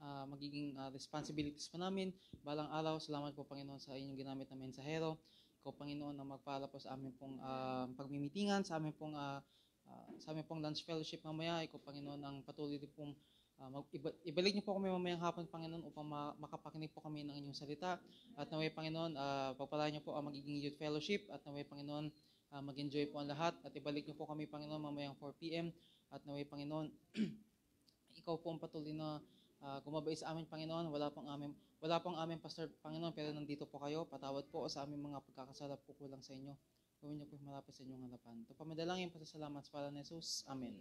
ah, magiging ah, responsibilities po namin balang araw. Salamat po Panginoon sa inyong ginamit na mensahero. Ikaw Panginoon na magpala po sa amin pong ah, pagmimitingan, sa amin pong ah, ah, sa amin pong lunch fellowship mamaya. Ikaw Panginoon ang patuloy din pong Ah, mag- iba- ibalik niyo po kami mamayang hapon, Panginoon, upang ma- makapakinig po kami ng inyong salita. At naway, Panginoon, ah, pagpalaan niyo po ang magiging youth fellowship. At naway, Panginoon, ah, mag-enjoy po ang lahat. At ibalik niyo po kami, Panginoon, mamayang 4 p.m. At naway, Panginoon, ikaw po ang patuloy na ah, gumabay sa amin, Panginoon. Wala pong amin, wala pong amin, Pastor, Panginoon, pero nandito po kayo. Patawad po sa aming mga pagkakasala po kulang sa inyo. Gawin niyo po malapit sa inyong harapan. Ito pa madalangin pasasalamat sa pangalan ni. Amen.